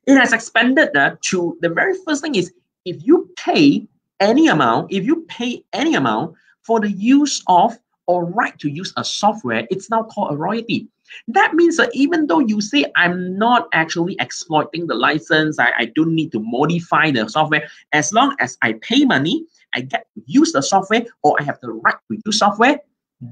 It has expanded uh, to the very first thing is if you pay any amount, if you pay any amount for the use of or right to use a software, it's now called a royalty. That means that even though you say I'm not actually exploiting the license, I, I don't need to modify the software, as long as I pay money, I get to use the software or I have the right to use software,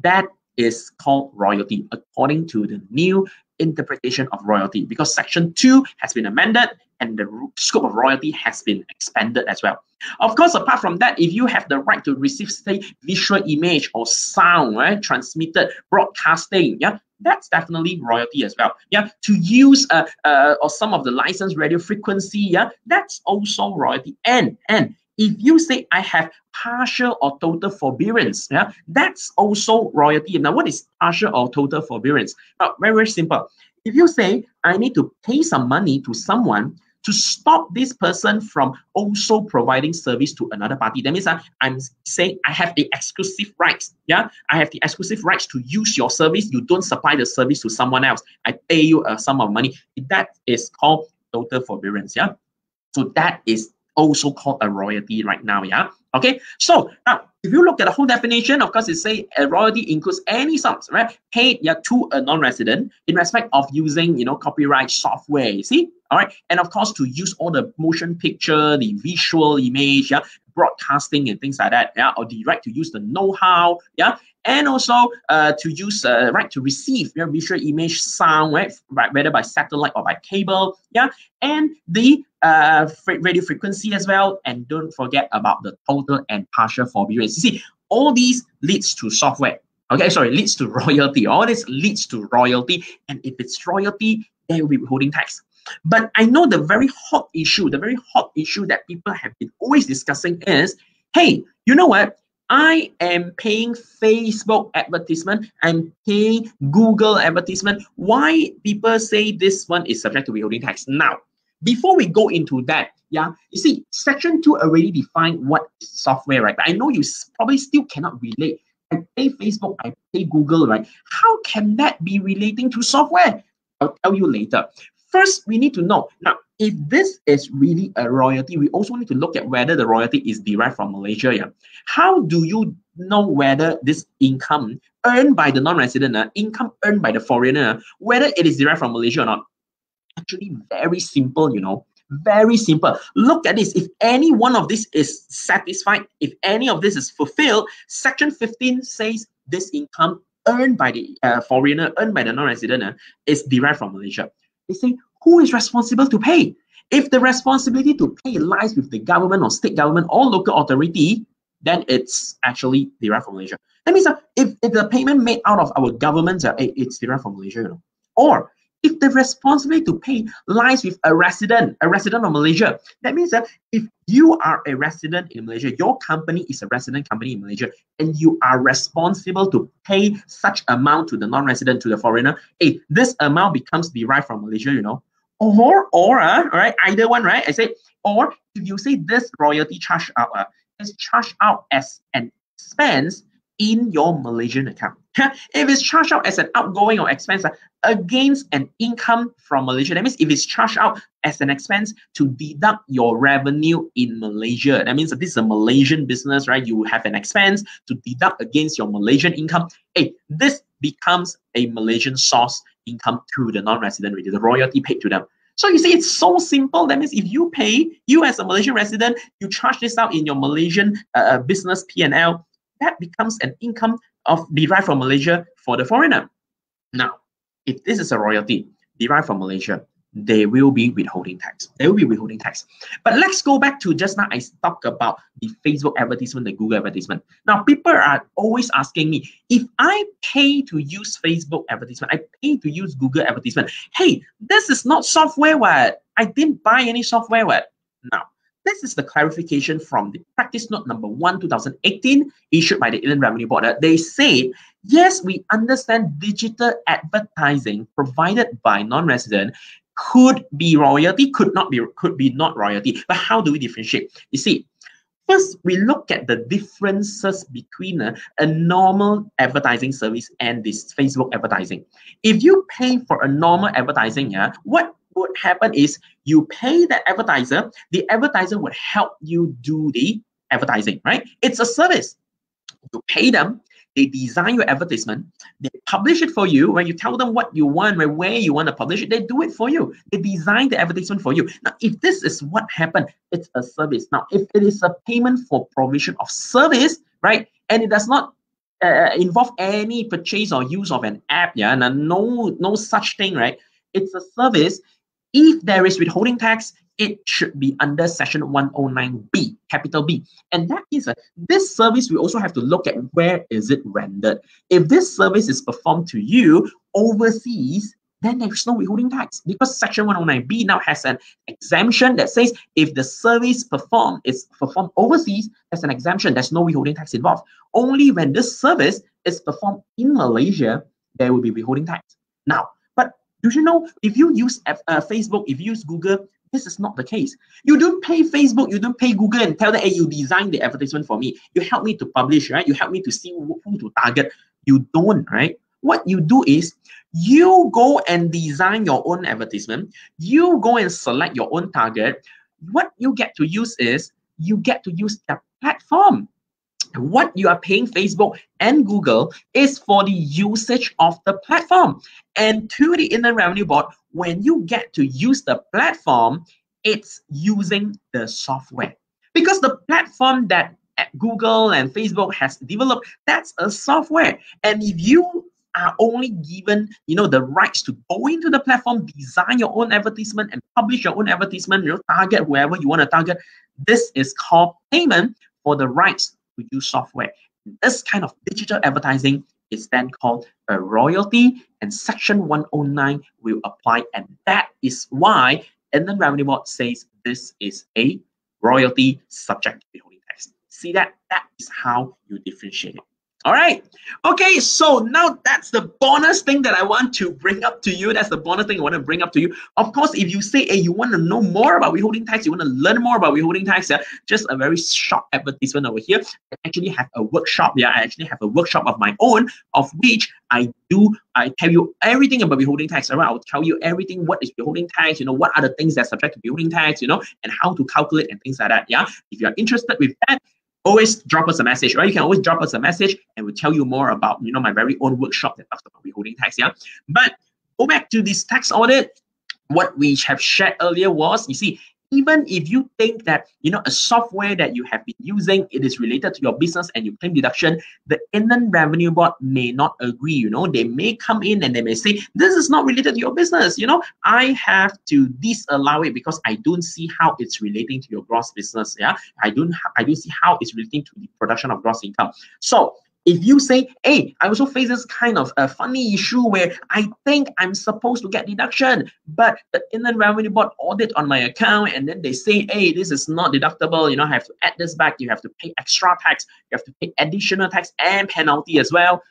that is called royalty according to the new interpretation of royalty because section 2 has been amended and the scope of royalty has been expanded as well. Of course, apart from that, if you have the right to receive, say, visual image or sound, right, transmitted, broadcasting, yeah, that's definitely royalty as well. Yeah, to use uh, uh, or some of the licensed radio frequency, yeah, that's also royalty. And and if you say I have partial or total forbearance, yeah, that's also royalty. Now, what is partial or total forbearance? Well, very, very simple. If you say I need to pay some money to someone to stop this person from also providing service to another party. That means uh, I'm saying I have the exclusive rights. Yeah, I have the exclusive rights to use your service. You don't supply the service to someone else. I pay you a sum of money. That is called total forbearance. Yeah, so that is also called a royalty right now. Yeah. Okay. So now, if you look at the whole definition, of course, it say a royalty includes any sums, right, paid yeah, to a non-resident in respect of using, you know, copyright software. You see, all right, and of course, to use all the motion picture, the visual image, yeah, broadcasting and things like that, yeah, or the right to use the know-how, yeah, and also uh, to use uh, right to receive your visual image sound right, whether by satellite or by cable yeah? And the uh, radio frequency as well. And don't forget about the total and partial forbearance you see all these leads to software. Okay sorry leads to royalty. All this leads to royalty. And if it's royalty they will be withholding tax. But I know the very hot issue, the very hot issue that people have been always discussing is, hey, you know what? I am paying Facebook advertisement, I'm paying Google advertisement. Why people say this one is subject to withholding tax? Now, before we go into that, yeah, you see, section 2 already defined what software, right? But I know you probably still cannot relate. I pay Facebook, I pay Google, right? How can that be relating to software? I'll tell you later. First, we need to know now if this is really a royalty, we also need to look at whether the royalty is derived from Malaysia. Yeah. How do you know whether this income earned by the non-resident, uh, income earned by the foreigner, whether it is derived from Malaysia or not? Actually, very simple, you know. Very simple. Look at this. If any one of this is satisfied, if any of this is fulfilled, Section 15 says this income earned by the uh, foreigner, earned by the non-resident, uh, is derived from Malaysia. They say, who is responsible to pay? If the responsibility to pay lies with the government or state government or local authority, then it's actually derived from Malaysia. That means uh, if, if the payment made out of our government, uh, it's derived from Malaysia. You know? Or if the responsibility to pay lies with a resident, a resident of Malaysia, that means that if you are a resident in Malaysia, your company is a resident company in Malaysia, and you are responsible to pay such amount to the non-resident, to the foreigner, hey, this amount becomes derived from Malaysia, you know. Or, or, uh, right, either one, right? I say, or if you say this royalty charge out uh, is charged out as an expense in your Malaysian account. if it's charged out as an outgoing or expense uh, against an income from Malaysia, that means if it's charged out as an expense to deduct your revenue in Malaysia, that means that this is a Malaysian business, right? You have an expense to deduct against your Malaysian income. Hey, this becomes a Malaysian source income to the non-resident, really, the royalty paid to them. So you see, it's so simple. That means if you pay, you as a Malaysian resident, you charge this out in your Malaysian uh, uh business P&L, that becomes an income of derived from Malaysia for the foreigner. Now, if this is a royalty derived from Malaysia, there will be withholding tax. There will be withholding tax. But let's go back to just now. I talked about the Facebook advertisement, the Google advertisement. Now, people are always asking me if I pay to use Facebook advertisement, I pay to use Google advertisement. Hey, this is not software. What I didn't buy any software. What now? This is the clarification from the practice note number one, 2018, issued by the Inland Revenue Board. They say, yes, we understand digital advertising provided by non-resident could be royalty, could not be, could be not royalty. But how do we differentiate? You see, first we look at the differences between a, a normal advertising service and this Facebook advertising. If you pay for a normal advertising, yeah, what would happen is you pay the advertiser, the advertiser would help you do the advertising, right? It's a service. You pay them, they design your advertisement, they publish it for you. When you tell them what you want, where, you want to publish it, they do it for you. They design the advertisement for you. Now, if this is what happened, it's a service. Now, if it is a payment for provision of service, right, and it does not uh, involve any purchase or use of an app, yeah, and no no such thing, right? It's a service. If there is withholding tax, it should be under section 109b, capital B. And that is a this service we also have to look at where is it rendered. If this service is performed to you overseas, then there's no withholding tax because section 109b now has an exemption that says if the service performed is performed overseas, there's an exemption, there's no withholding tax involved. Only when this service is performed in Malaysia, there will be withholding tax. Now, do you know if you use uh, Facebook, if you use Google, this is not the case. You don't pay Facebook, you don't pay Google and tell them, hey, you design the advertisement for me. You help me to publish, right? You help me to see who, who to target. You don't, right? What you do is you go and design your own advertisement. You go and select your own target. What you get to use is you get to use their platform what you are paying Facebook and Google is for the usage of the platform. And to the Inland Revenue Board, when you get to use the platform, it's using the software. Because the platform that Google and Facebook has developed, that's a software. And if you are only given, you know, the rights to go into the platform, design your own advertisement and publish your own advertisement, you know, target whoever you want to target, this is called payment for the rights use software. This kind of digital advertising is then called a royalty, and Section 109 will apply, and that is why Inland Revenue Board says this is a royalty subject to withholding tax. See that? That is how you differentiate it. All right. Okay. So now that's the bonus thing that I want to bring up to you. That's the bonus thing I want to bring up to you. Of course, if you say, hey, you want to know more about withholding tax, you want to learn more about withholding tax, yeah, just a very short advertisement over here. I actually have a workshop. Yeah, I actually have a workshop of my own, of which I do. I tell you everything about withholding tax. Right? I'll tell you everything. What is withholding tax? You know, what are the things that subject to withholding tax? You know, and how to calculate and things like that. Yeah. If you are interested with that, always drop us a message, right? You can always drop us a message and we'll tell you more about, you know, my very own workshop that talks about withholding tax, yeah? But go back to this tax audit. What we have shared earlier was, you see, even if you think that you know a software that you have been using it is related to your business and you claim deduction the inland revenue board may not agree you know. They may come in and they may say this is not related to your business you know. I have to disallow it because i don't see how it's relating to your gross business yeah. I don't i don't see how it's relating to the production of gross income. So if you say, hey, I also face this kind of a funny issue where I think I'm supposed to get deduction, but the Inland Revenue Board audit on my account and then they say, hey, this is not deductible, you know, I have to add this back, you have to pay extra tax, you have to pay additional tax and penalty as well.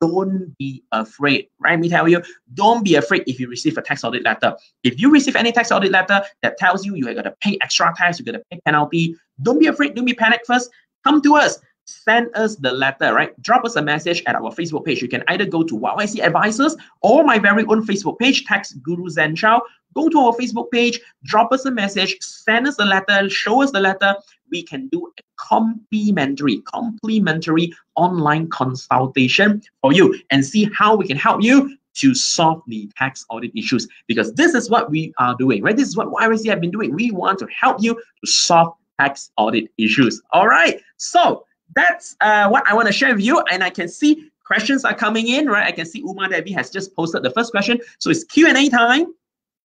Don't be afraid, right? Let me tell you, don't be afraid if you receive a tax audit letter. If you receive any tax audit letter that tells you you're going to pay extra tax, you're going to pay penalty, don't be afraid, don't be panicked first. Come to us send us the letter, right? Drop us a message at our Facebook page. You can either go to YYC Advisors or my very own Facebook page, Tax Guru Zen Chow. Go to our Facebook page, drop us a message, send us a letter, show us the letter. We can do a complimentary, complimentary online consultation for you and see how we can help you to solve the tax audit issues because this is what we are doing, right? This is what YYC have been doing. We want to help you to solve tax audit issues. All right. So that's uh, what I want to share with you. And I can see questions are coming in, right? I can see Uma Devi has just posted the first question. So it's Q&A time.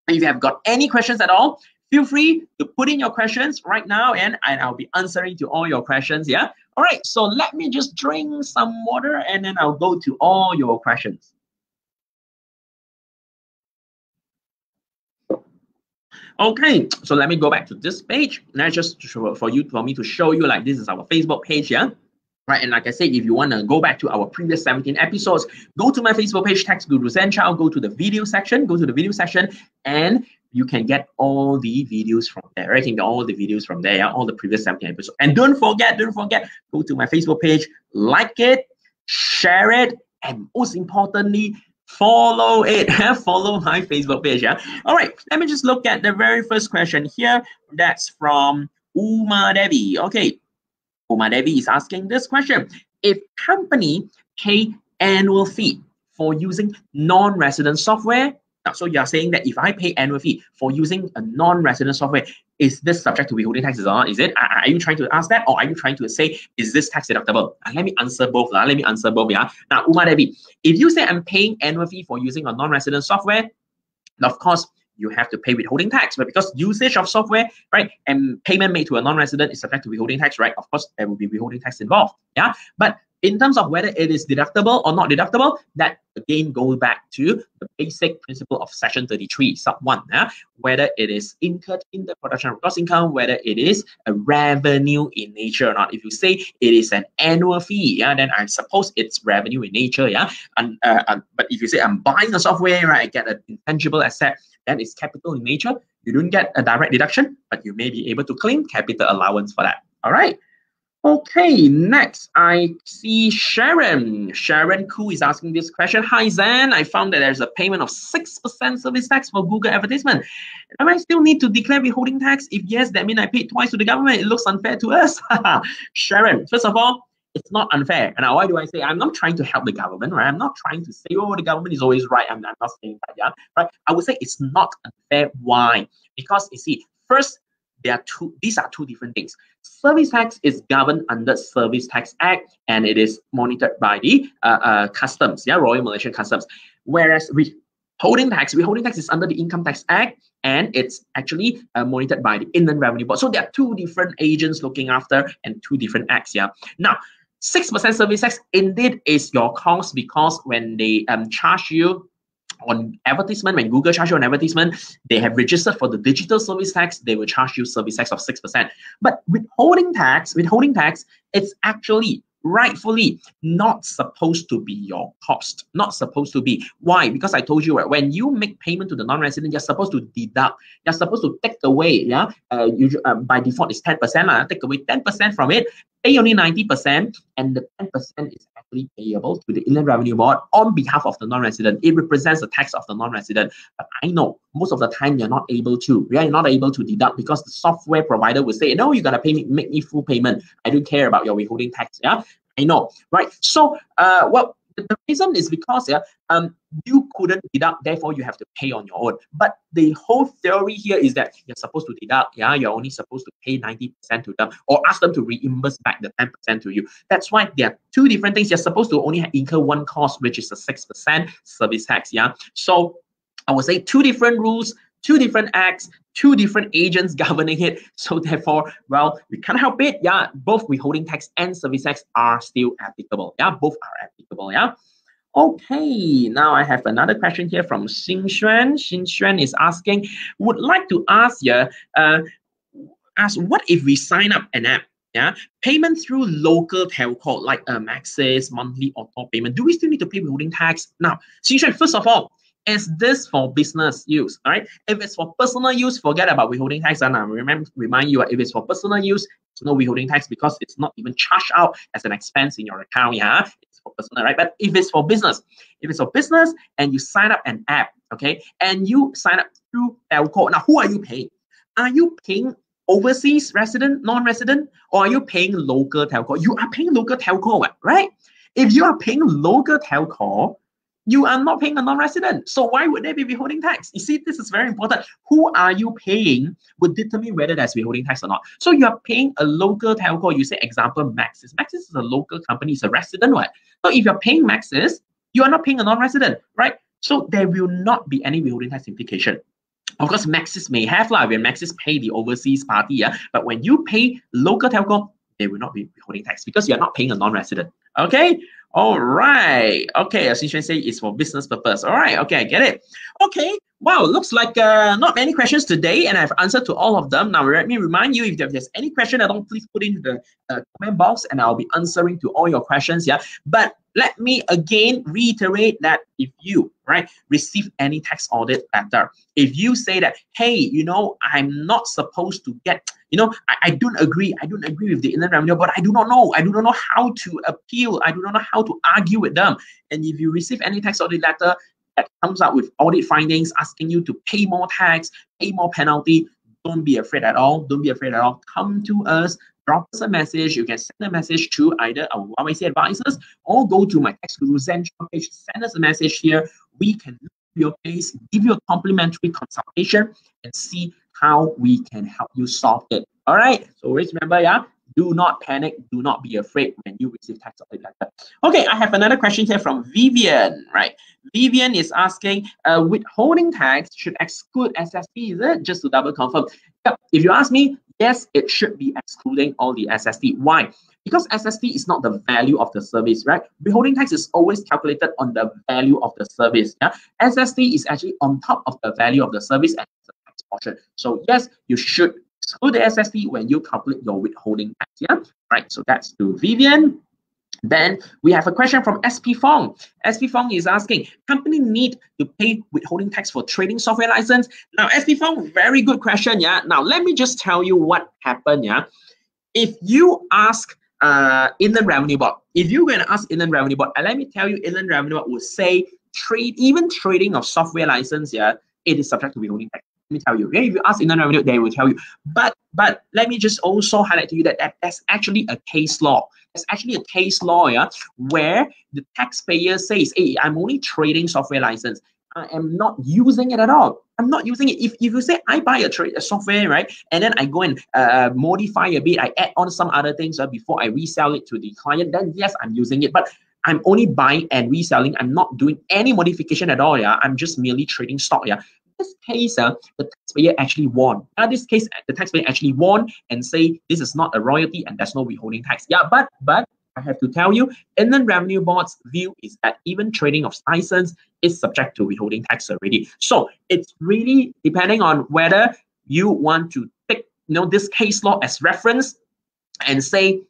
If you have got any questions at all, feel free to put in your questions right now and, and I'll be answering to all your questions, yeah? All right, so let me just drink some water and then I'll go to all your questions. Okay, so let me go back to this page. Now just for you, for me to show you like this is our Facebook page, yeah? Right, and like I said, if you want to go back to our previous 17 episodes, go to my Facebook page, Tax Guru Zen Chow, go to the video section, go to the video section, and you can get all the videos from there. Right? You can get all the videos from there, all the previous 17 episodes. And don't forget, don't forget, go to my Facebook page, like it, share it, and most importantly, follow it. Follow my facebook page yeah? All right let me just look at the very first question here. That's from uma devi. Okay uma devi is asking this question. If company pay annual fee for using non-resident software so you're saying that if I pay annual fee for using a non-resident software, is this subject to withholding taxes or not? Is it? Are you trying to ask that, or are you trying to say is this tax deductible? Uh, let me answer both. Uh, let me answer both. Yeah. Now, Uma Devi, if you say I'm paying annual fee for using a non-resident software, of course you have to pay withholding tax. But because usage of software, right, and payment made to a non-resident is subject to withholding tax, right? Of course, there will be withholding tax involved. Yeah. But in terms of whether it is deductible or not deductible, that again goes back to the basic principle of Section 33, sub 1, yeah? whether it is incurred in the production of gross income, whether it is a revenue in nature or not. If you say it is an annual fee, yeah, then I suppose it's revenue in nature, yeah. And uh, uh, but if you say I'm buying a software, right, I get an intangible asset, then it's capital in nature. You don't get a direct deduction, but you may be able to claim capital allowance for that. All right. Okay, next I see Sharon. Sharon Koo is asking this question. Hi Zen, I found that there's a payment of 6% service tax for Google advertisement. Am I still need to declare withholding tax? If yes, that means I paid twice to the government. It looks unfair to us. Sharon, first of all, it's not unfair. And why do I say I'm not trying to help the government, right? I'm not trying to say, oh, the government is always right. I'm, I'm not saying that, yeah. Right? I would say it's not unfair. Why? Because you see, first, there are two these are two different things. Service tax is governed under service tax act and it is monitored by the uh, uh, customs yeah royal malaysian customs. Whereas withholding tax withholding tax is under the income tax act and it's actually uh, monitored by the inland revenue board. So there are two different agents looking after and two different acts yeah. Now 6% service tax indeed is your cost because when they um, charge you on advertisement, when Google charge you on advertisement, they have registered for the digital service tax, they will charge you service tax of 6%. But withholding tax, withholding tax, it's actually rightfully not supposed to be your cost. Not supposed to be. Why? Because I told you, right, when you make payment to the non-resident, you're supposed to deduct. You're supposed to take away, yeah, uh, usually, uh, by default it's 10%, uh, take away 10% from it, pay only 90%, and the 10% is actually payable to the Inland Revenue Board on behalf of the non-resident. It represents the tax of the non-resident. But I know most of the time you're not able to. You're not able to deduct because the software provider will say, no, you gotta pay me, make me full payment. I don't care about your withholding tax. Yeah, I know, right? So, uh, well, the reason is because yeah, um, you couldn't deduct, therefore you have to pay on your own. But the whole theory here is that you're supposed to deduct, yeah, you're only supposed to pay 90% to them or ask them to reimburse back the 10% to you. That's why there are two different things. You're supposed to only incur one cost, which is the 6% service tax, yeah. So I would say two different rules, two different acts, two different agents governing it. So therefore, well, we can't help it. Yeah, both withholding tax and service tax are still applicable. Yeah, both are applicable. Yeah. Okay, now I have another question here from Xin Xuan. Xin Xuan is asking, would like to ask you, uh, ask what if we sign up an app yeah, payment through local telco like um, Axis, monthly auto payment. Do we still need to pay withholding tax? Now, Xin Xuan, first of all, is this for business use? All right. If it's for personal use, forget about withholding tax. And I remember remind you, uh, if it's for personal use, it's no withholding tax because it's not even charged out as an expense in your account. Yeah, it's for personal, right? But if it's for business, if it's for business and you sign up an app, okay, and you sign up through telco, now who are you paying? Are you paying overseas resident, non-resident, or are you paying local telco? You are paying local telco, right? If you are paying local telco, you are not paying a non-resident. So why would they be withholding tax? You see, this is very important. Who are you paying would determine whether there's withholding tax or not. So you are paying a local telco. You say, example, Maxis. Maxis is a local company, it's a resident, right? So if you're paying Maxis, you are not paying a non-resident, right? So there will not be any withholding tax implication. Of course, Maxis may have like when Maxis pay the overseas party, yeah, but when you pay local telco, they will not be withholding tax because you're not paying a non-resident. Okay. All right. Okay. As you say, it's for business purpose. All right. Okay. I get it. Okay. Wow. Looks like uh, not many questions today, and I've answered to all of them. Now, let me remind you if there's any question at all, please put in the uh, comment box, and I'll be answering to all your questions. Yeah. But let me again reiterate that if you right receive any tax audit letter, if you say that hey, you know, I'm not supposed to get you know, I, I don't agree. I don't agree with the Inland Revenue, but I do not know. I do not know how to appeal. I do not know how to argue with them. And if you receive any tax audit letter that comes out with audit findings asking you to pay more tax, pay more penalty, don't be afraid at all. Don't be afraid at all. Come to us, drop us a message. You can send a message to either our YYC advisors or go to my tax guru Zen page. Send us a message here. We can your case, give you a complimentary consultation, and see how we can help you solve it. All right. So always remember, yeah, do not panic. Do not be afraid when you receive tax audit letter. Okay, I have another question here from Vivian. Right. Vivian is asking, uh, withholding tax should exclude SST, is it? Just to double confirm. Yeah, if you ask me, yes, it should be excluding all the SST. Why? Because SST is not the value of the service, right? Withholding tax is always calculated on the value of the service. Yeah, SST is actually on top of the value of the service and portion. So yes, you should exclude the SST when you calculate your withholding tax. Yeah, right. So that's to Vivian. Then we have a question from SP Fong. SP Fong is asking, company need to pay withholding tax for trading software license? Now, SP Fong, very good question. Yeah. Now, let me just tell you what happened. Yeah. If you ask uh, Inland Revenue Board, if you're going to ask Inland Revenue Board, and let me tell you, Inland Revenue Board will say trade, even trading of software license, yeah, it is subject to withholding tax Let me tell you. Okay, if you ask Inland Revenue, they will tell you. But but let me just also highlight to you that, that that's actually a case law. It's actually a case law, yeah, where the taxpayer says, "Hey, I'm only trading software license. I am not using it at all. I'm not using it. If, if you say I buy a trade a software, right, and then I go and uh, modify a bit, I add on some other things uh, before I resell it to the client, then yes, I'm using it. But I'm only buying and reselling. I'm not doing any modification at all. Yeah, I'm just merely trading stock. Yeah, this case, uh, the taxpayer actually won. In this case, the taxpayer actually won and say this is not a royalty and there's no withholding tax. Yeah, but but I have to tell you, Inland Revenue Board's view is that even trading of license is subject to withholding tax already. So it's really depending on whether you want to take you know this case law as reference and say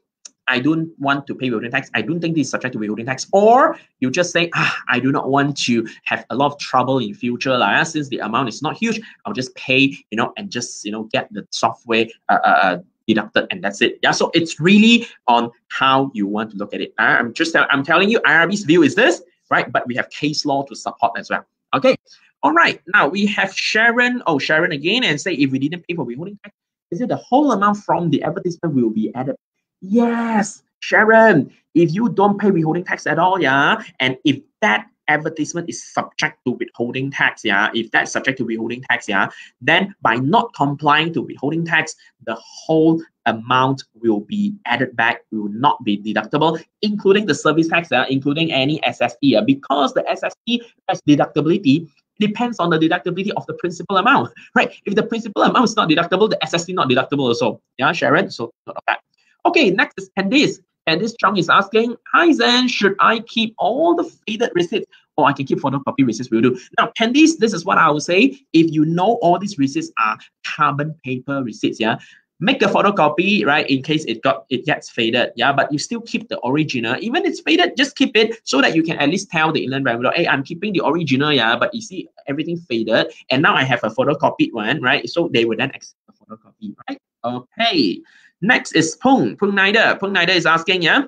I don't want to pay withholding tax. I don't think this is subject to withholding tax. Or you just say, ah, I do not want to have a lot of trouble in future. Like, ah, since the amount is not huge, I'll just pay, you know, and just, you know, get the software uh, uh, uh deducted and that's it. Yeah, so it's really on how you want to look at it. I'm just, I'm telling you, IRB's view is this, right? But we have case law to support as well. Okay. All right. Now we have Sharon. Oh, Sharon again, and say if we didn't pay for withholding tax, is it the whole amount from the advertisement will be added Yes, Sharon, if you don't pay withholding tax at all, yeah, and if that advertisement is subject to withholding tax, yeah, if that's subject to withholding tax, yeah, then by not complying to withholding tax, the whole amount will be added back, will not be deductible, including the service tax, yeah, including any SST, yeah, because the SST has deductibility, depends on the deductibility of the principal amount, right? If the principal amount is not deductible, the SST not deductible also. Yeah, Sharon. So note that. Okay, next is Candice. this Chung is asking, Hi Zen, should I keep all the faded receipts? Or I can keep photocopy receipts, will do. Now, Candice, this is what I would say. If you know all these receipts are carbon paper receipts, yeah, make a photocopy, right, in case it got it gets faded, yeah, but you still keep the original. Even it's faded, just keep it so that you can at least tell the inland revenue, hey, I'm keeping the original, yeah, but you see everything faded, and now I have a photocopied one, right? So they will then accept the photocopy, right? Okay. Next is Pung. Pung Nider. Pung Nider is asking, yeah?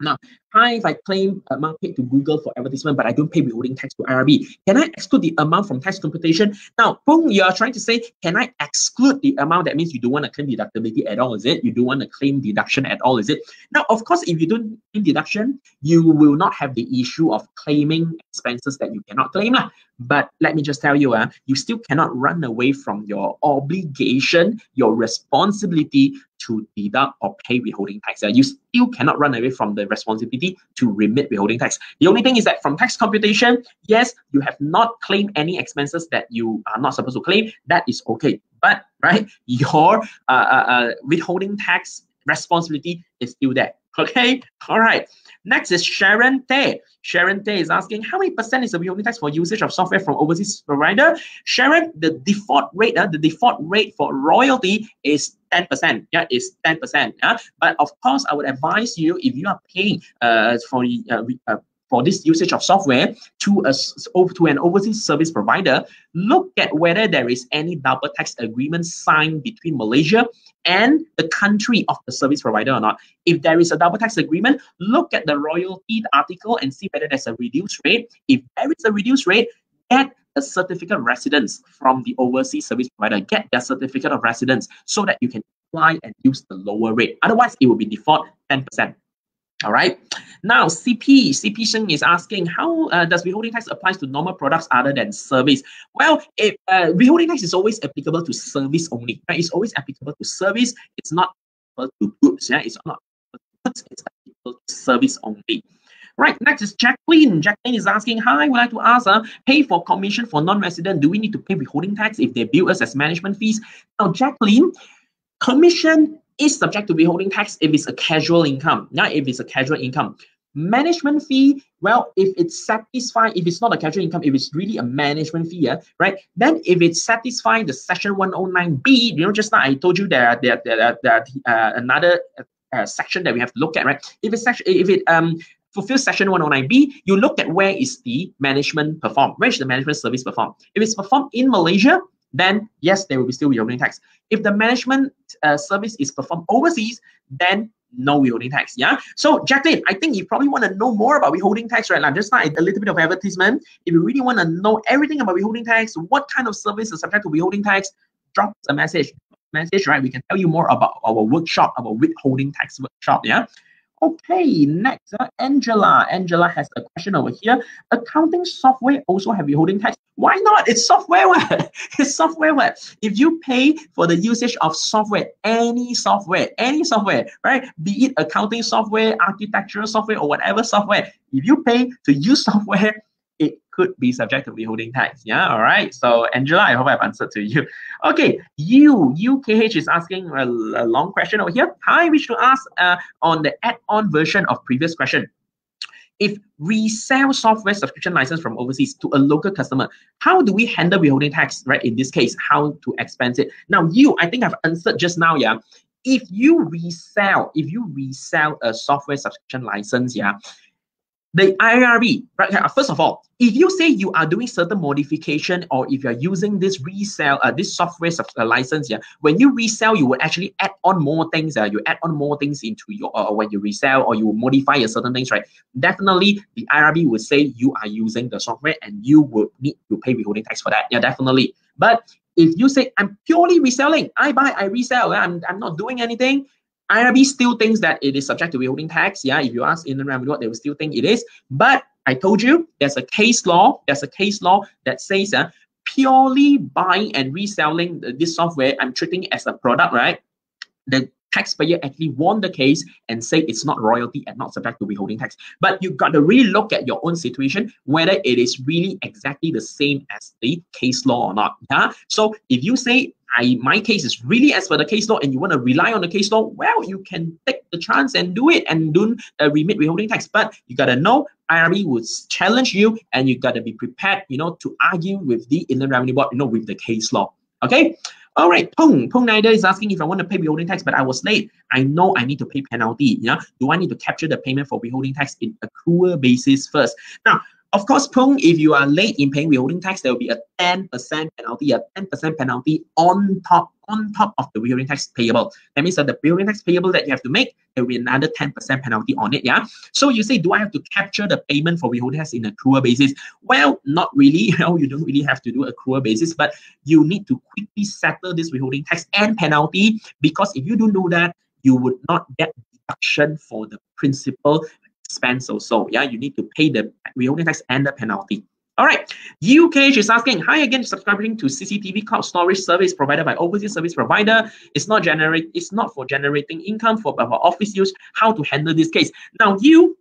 Now, hi, if I claim amount paid to Google for advertisement, but I don't pay withholding tax to IRB, can I exclude the amount from tax computation? Now, Pung, you are trying to say, can I exclude the amount? That means you don't want to claim deductibility at all, is it? You don't want to claim deduction at all, is it? Now, of course, if you don't claim deduction, you will not have the issue of claiming expenses that you cannot claim. Lah. But let me just tell you, uh, you still cannot run away from your obligation, your responsibility to deduct or pay withholding tax. Uh, you still cannot run away from the responsibility to remit withholding tax. The only thing is that from tax computation, yes, you have not claimed any expenses that you are not supposed to claim. That is okay. But right, your uh, uh, uh withholding tax responsibility is still there. Okay, all right. Next is Sharon Tay. Sharon Tay is asking, how many percent is the withholding tax for usage of software from overseas provider? Sharon, the default rate, uh, the default rate for royalty is 10%. Yeah, is 10%. Yeah? But of course, I would advise you if you are paying uh, for uh, uh, for this usage of software to a to an overseas service provider, look at whether there is any double tax agreement signed between Malaysia and the country of the service provider or not. If there is a double tax agreement, look at the royalty article and see whether there's a reduced rate. If there is a reduced rate, get a certificate of residence from the overseas service provider. Get their certificate of residence so that you can apply and use the lower rate. Otherwise, it will be default 10%. All right. Now, CP, CP Sheng is asking, how uh, does withholding tax applies to normal products other than service? Well, if, uh, withholding tax is always applicable to service only. Right? It's always applicable to service. It's not applicable to goods. Yeah? It's not goods. It's applicable to service only. Right, next is Jacqueline. Jacqueline is asking, hi, would like to ask, uh, pay for commission for non-resident, do we need to pay withholding tax if they bill us as management fees? Now, Jacqueline, commission is subject to withholding tax if it's a casual income. Now, if it's a casual income, management fee, well, if it's satisfied, if it's not a casual income, if it's really a management fee, yeah, right? Then if it's satisfying the section 109B, you know, just now I told you there, there, there, there, uh, another uh, section that we have to look at, right? If it's section, if it um fulfills section 109B, you look at where is the management performed, where is the management service performed. If it's performed in Malaysia, then yes, there will be still withholding tax. If the management uh, service is performed overseas, then no withholding tax. Yeah. So Jacqueline, I think you probably want to know more about withholding tax right now. Just like a little bit of advertisement. If you really want to know everything about withholding tax, what kind of service is subject to withholding tax, drop us a message. Message, right? We can tell you more about our workshop, our withholding tax workshop. Yeah. Okay, next, uh, Angela. Angela has a question over here. Accounting software also have withholding tax. Why not? It's software. it's software. If you pay for the usage of software, any software, any software, right? Be it accounting software, architectural software, or whatever software, if you pay to use software, could be subject to withholding tax. Yeah, all right. So Angela, I hope I've answered to you. Okay, you UKH is asking a, a long question over here. Hi, wish to ask uh, on the add-on version of previous question. If we sell software subscription license from overseas to a local customer, how do we handle withholding tax, right? In this case, how to expense it? Now, you, I think I've answered just now, yeah. If you resell, if you resell a software subscription license, yeah, the IRB, right? First of all, if you say you are doing certain modification or if you're using this resell, uh, this software uh, license, yeah, when you resell, you will actually add on more things. Uh, you add on more things into your uh, when you resell or you modify a certain things, right? Definitely, the IRB will say you are using the software and you would need to pay withholding tax for that. Yeah, definitely. But if you say I'm purely reselling, I buy, I resell, I'm, I'm not doing anything, IRB still thinks that it is subject to withholding tax. Yeah, if you ask Inland Revenue Board, they will still think it is. But I told you there's a case law. There's a case law that says uh, purely buying and reselling this software, I'm treating it as a product, right? The taxpayer actually won the case and say it's not royalty and not subject to withholding tax. But you got to really look at your own situation, whether it is really exactly the same as the case law or not. Yeah. So if you say I my case is really as per the case law and you want to rely on the case law, well, you can take the chance and do it and don't uh, remit withholding tax. But you gotta know IRB would challenge you and you gotta be prepared, you know, to argue with the Inland Revenue Board, you know, with the case law. Okay. All right, Pung. Pung Nider is asking if I want to pay withholding tax, but I was late. I know I need to pay penalty. Yeah. Do I need to capture the payment for withholding tax in accrual basis first? Now, of course, Pung, if you are late in paying withholding tax, there will be a 10% penalty, a 10% penalty on top on top of the withholding tax payable. That means that the withholding tax payable that you have to make, there will be another 10% penalty on it. Yeah. So you say, do I have to capture the payment for withholding tax in a accrual basis? Well, not really. You know, you don't really have to do a accrual basis, but you need to quickly settle this withholding tax and penalty because if you don't do that, you would not get deduction for the principal expense also. Yeah, you need to pay the withholding tax and the penalty. All right, UK is asking, hi again, subscribing to CCTV cloud storage service provided by overseas service provider. It's not generate, it's not for generating income for, for office use. How to handle this case? Now you,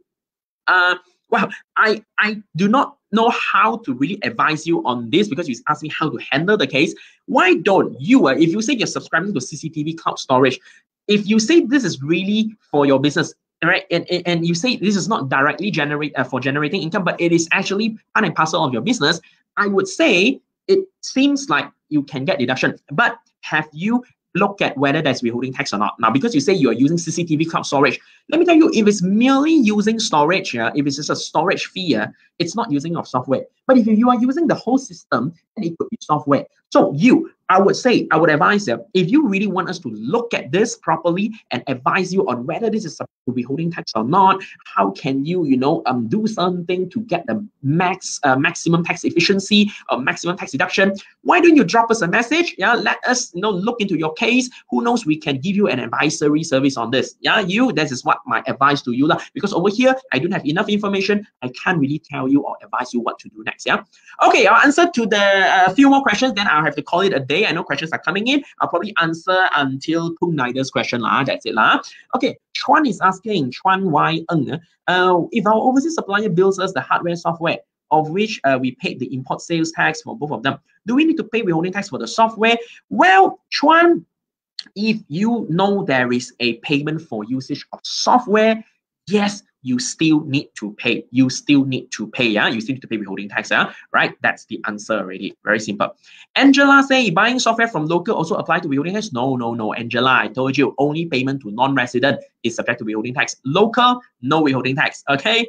uh, well, I I do not know how to really advise you on this because you asked me how to handle the case. Why don't you, uh, if you say you're subscribing to CCTV cloud storage, if you say this is really for your business, right? And, and you say this is not directly generate uh, for generating income but it is actually part and parcel of your business. I would say it seems like you can get deduction but have you looked at whether there's withholding tax or not? Now because you say you're using cctv cloud storage let me tell you if it's merely using storage yeah, if it's just a storage fee yeah, it's not using of software. But if you are using the whole system then it could be software. So you I would say, I would advise them, if you really want us to look at this properly and advise you on whether this is supposed to be holding tax or not, how can you, you know, um, do something to get the max, uh, maximum tax efficiency or maximum tax deduction, why don't you drop us a message? Yeah, let us, you know, look into your case. Who knows, we can give you an advisory service on this. Yeah, you, this is what my advice to you. Lah. Because over here, I don't have enough information. I can't really tell you or advise you what to do next. Yeah. Okay, I'll answer to the uh, few more questions, then I'll have to call it a day today. I know questions are coming in. I'll probably answer until Pung Nider's question. La. That's it. La. Okay, Chuan is asking, Chuan Y Ng, uh, if our overseas supplier builds us the hardware software, of which uh, we paid the import sales tax for both of them, do we need to pay withholding tax for the software? Well, Chuan, if you know there is a payment for usage of software, yes, you still need to pay. You still need to pay. Yeah, you still need to pay withholding tax. Yeah, right. That's the answer already. Very simple. Angela say buying software from local also apply to withholding tax. No, no, no. Angela, I told you only payment to non-resident is subject to withholding tax. Local, no withholding tax. Okay.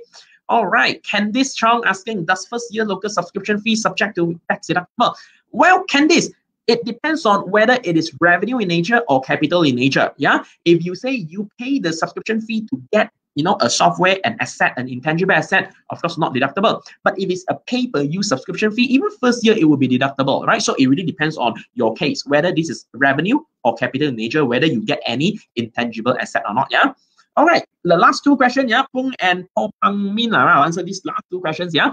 All right. Candice Chong asking, does first year local subscription fee subject to tax deductible? Well, Candice, it depends on whether it is revenue in nature or capital in nature. Yeah. If you say you pay the subscription fee to get you know, a software, an asset, an intangible asset, of course, not deductible. But if it's a pay-per-use subscription fee, even first year, it will be deductible, right? So it really depends on your case, whether this is revenue or capital in nature, whether you get any intangible asset or not, yeah? All right, the last two questions, yeah, Pung and Paul Pang Min, I'll answer these last two questions, yeah?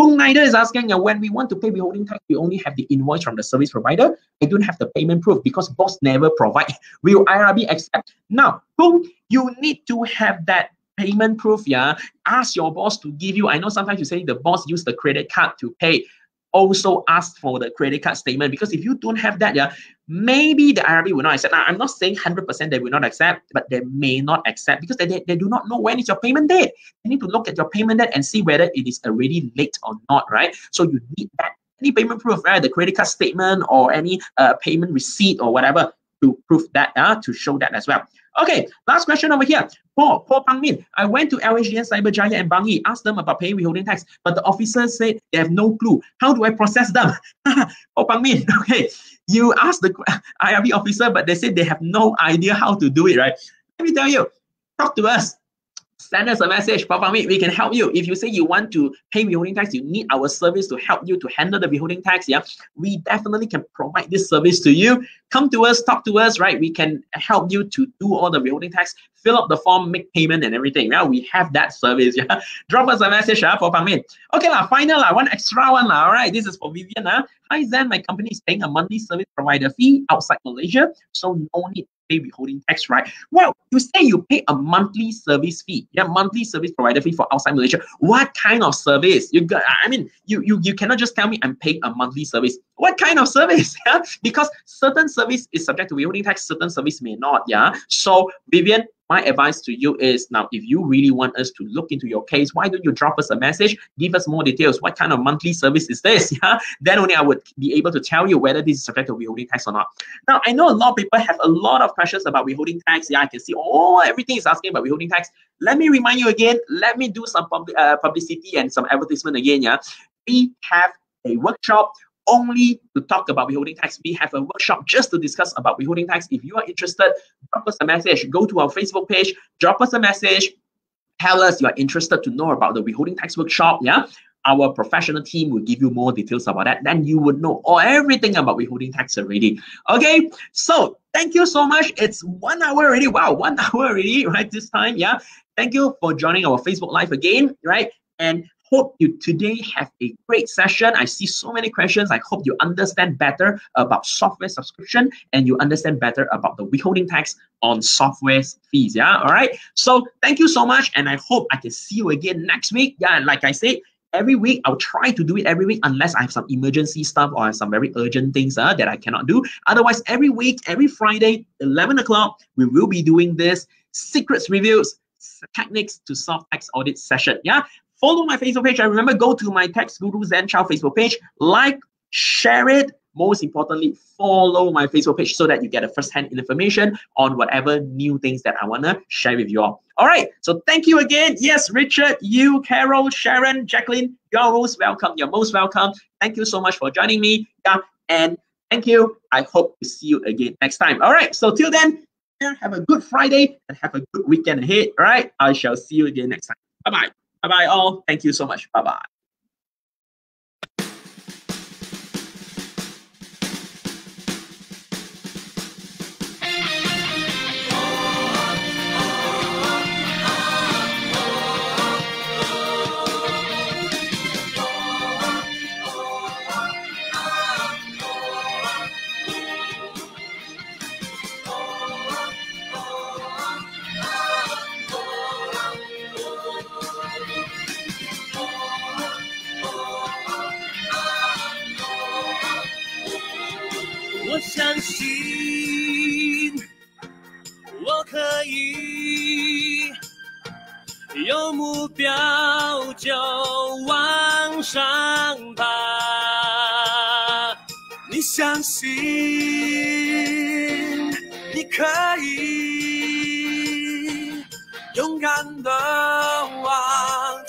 Pung Nider is asking, uh, when we want to pay withholding tax, we only have the invoice from the service provider. I don't have the payment proof because boss never provide. Will IRB accept? Now, Pung, you need to have that payment proof. Yeah, ask your boss to give you. I know sometimes you say the boss use the credit card to pay. Also ask for the credit card statement because if you don't have that, yeah, maybe the IRB will not accept. Now, I'm not saying 100% they will not accept, but they may not accept because they, they, they do not know when is your payment date. You need to look at your payment date and see whether it is already late or not, right? So you need that any payment proof, right? The credit card statement or any uh, payment receipt or whatever to prove that, uh, to show that as well. Okay, last question over here. Paul, Paul Pang Min. I went to LHDN Cyberjaya and Bangi, asked them about paying withholding tax, but the officers said they have no clue. How do I process them? Paul Pang Min, okay. You ask the IRB officer, but they said they have no idea how to do it, right? Let me tell you, talk to us send us a message, Papa We can help you. If you say you want to pay withholding tax, you need our service to help you to handle the withholding tax. Yeah, we definitely can provide this service to you. Come to us, talk to us, right? We can help you to do all the withholding tax, fill up the form, make payment and everything. Yeah, we have that service. Yeah, drop us a message, yeah, for Pang Okay, la, final la, one extra one la. All right, this is for Vivian. Uh. Hi Zen, my company is paying a monthly service provider fee outside Malaysia, so no need pay withholding tax, right? Well, you say you pay a monthly service fee, yeah, monthly service provider fee for outside Malaysia. What kind of service? You got, I mean, you you you cannot just tell me I'm paying a monthly service. What kind of service? Yeah, because certain service is subject to withholding tax, certain service may not. Yeah. So Vivian, my advice to you is now if you really want us to look into your case why don't you drop us a message give us more details what kind of monthly service is this yeah then only i would be able to tell you whether this is subject to withholding tax or not now i know a lot of people have a lot of questions about withholding tax yeah i can see oh everything is asking about withholding tax let me remind you again let me do some pub- uh, publicity and some advertisement again yeah we have a workshop only to talk about withholding tax. We have a workshop just to discuss about withholding tax. If you are interested, drop us a message. Go to our Facebook page, drop us a message. Tell us you are interested to know about the withholding tax workshop. Yeah, our professional team will give you more details about that. Then you would know all everything about withholding tax already. Okay, so thank you so much. It's one hour already. Wow, one hour already, right? This time, yeah. Thank you for joining our Facebook Live again, right? And hope you today have a great session. I see so many questions. I hope you understand better about software subscription and you understand better about the withholding tax on software fees. Yeah. All right. So thank you so much. And I hope I can see you again next week. Yeah. And like I said, every week i'll try to do it every week unless i have some emergency stuff or some very urgent things uh, that i cannot do otherwise every week every friday 11 o'clock we will be doing this secrets revealed techniques to solve tax audit session yeah follow my facebook page and remember go to my tax guru zen chow facebook page like share it most importantly, follow my Facebook page so that you get a first-hand information on whatever new things that I want to share with you all. All right, so thank you again. Yes, Richard, you, Carol, Sharon, Jacqueline, you're most welcome. You're most welcome. Thank you so much for joining me. Yeah, and thank you. I hope to see you again next time. All right, so till then, have a good Friday and have a good weekend ahead. All right, I shall see you again next time. Bye-bye. Bye-bye all. Thank you so much. Bye-bye. 我相信我可以，有目标就往上爬。你相信你可以，勇敢的往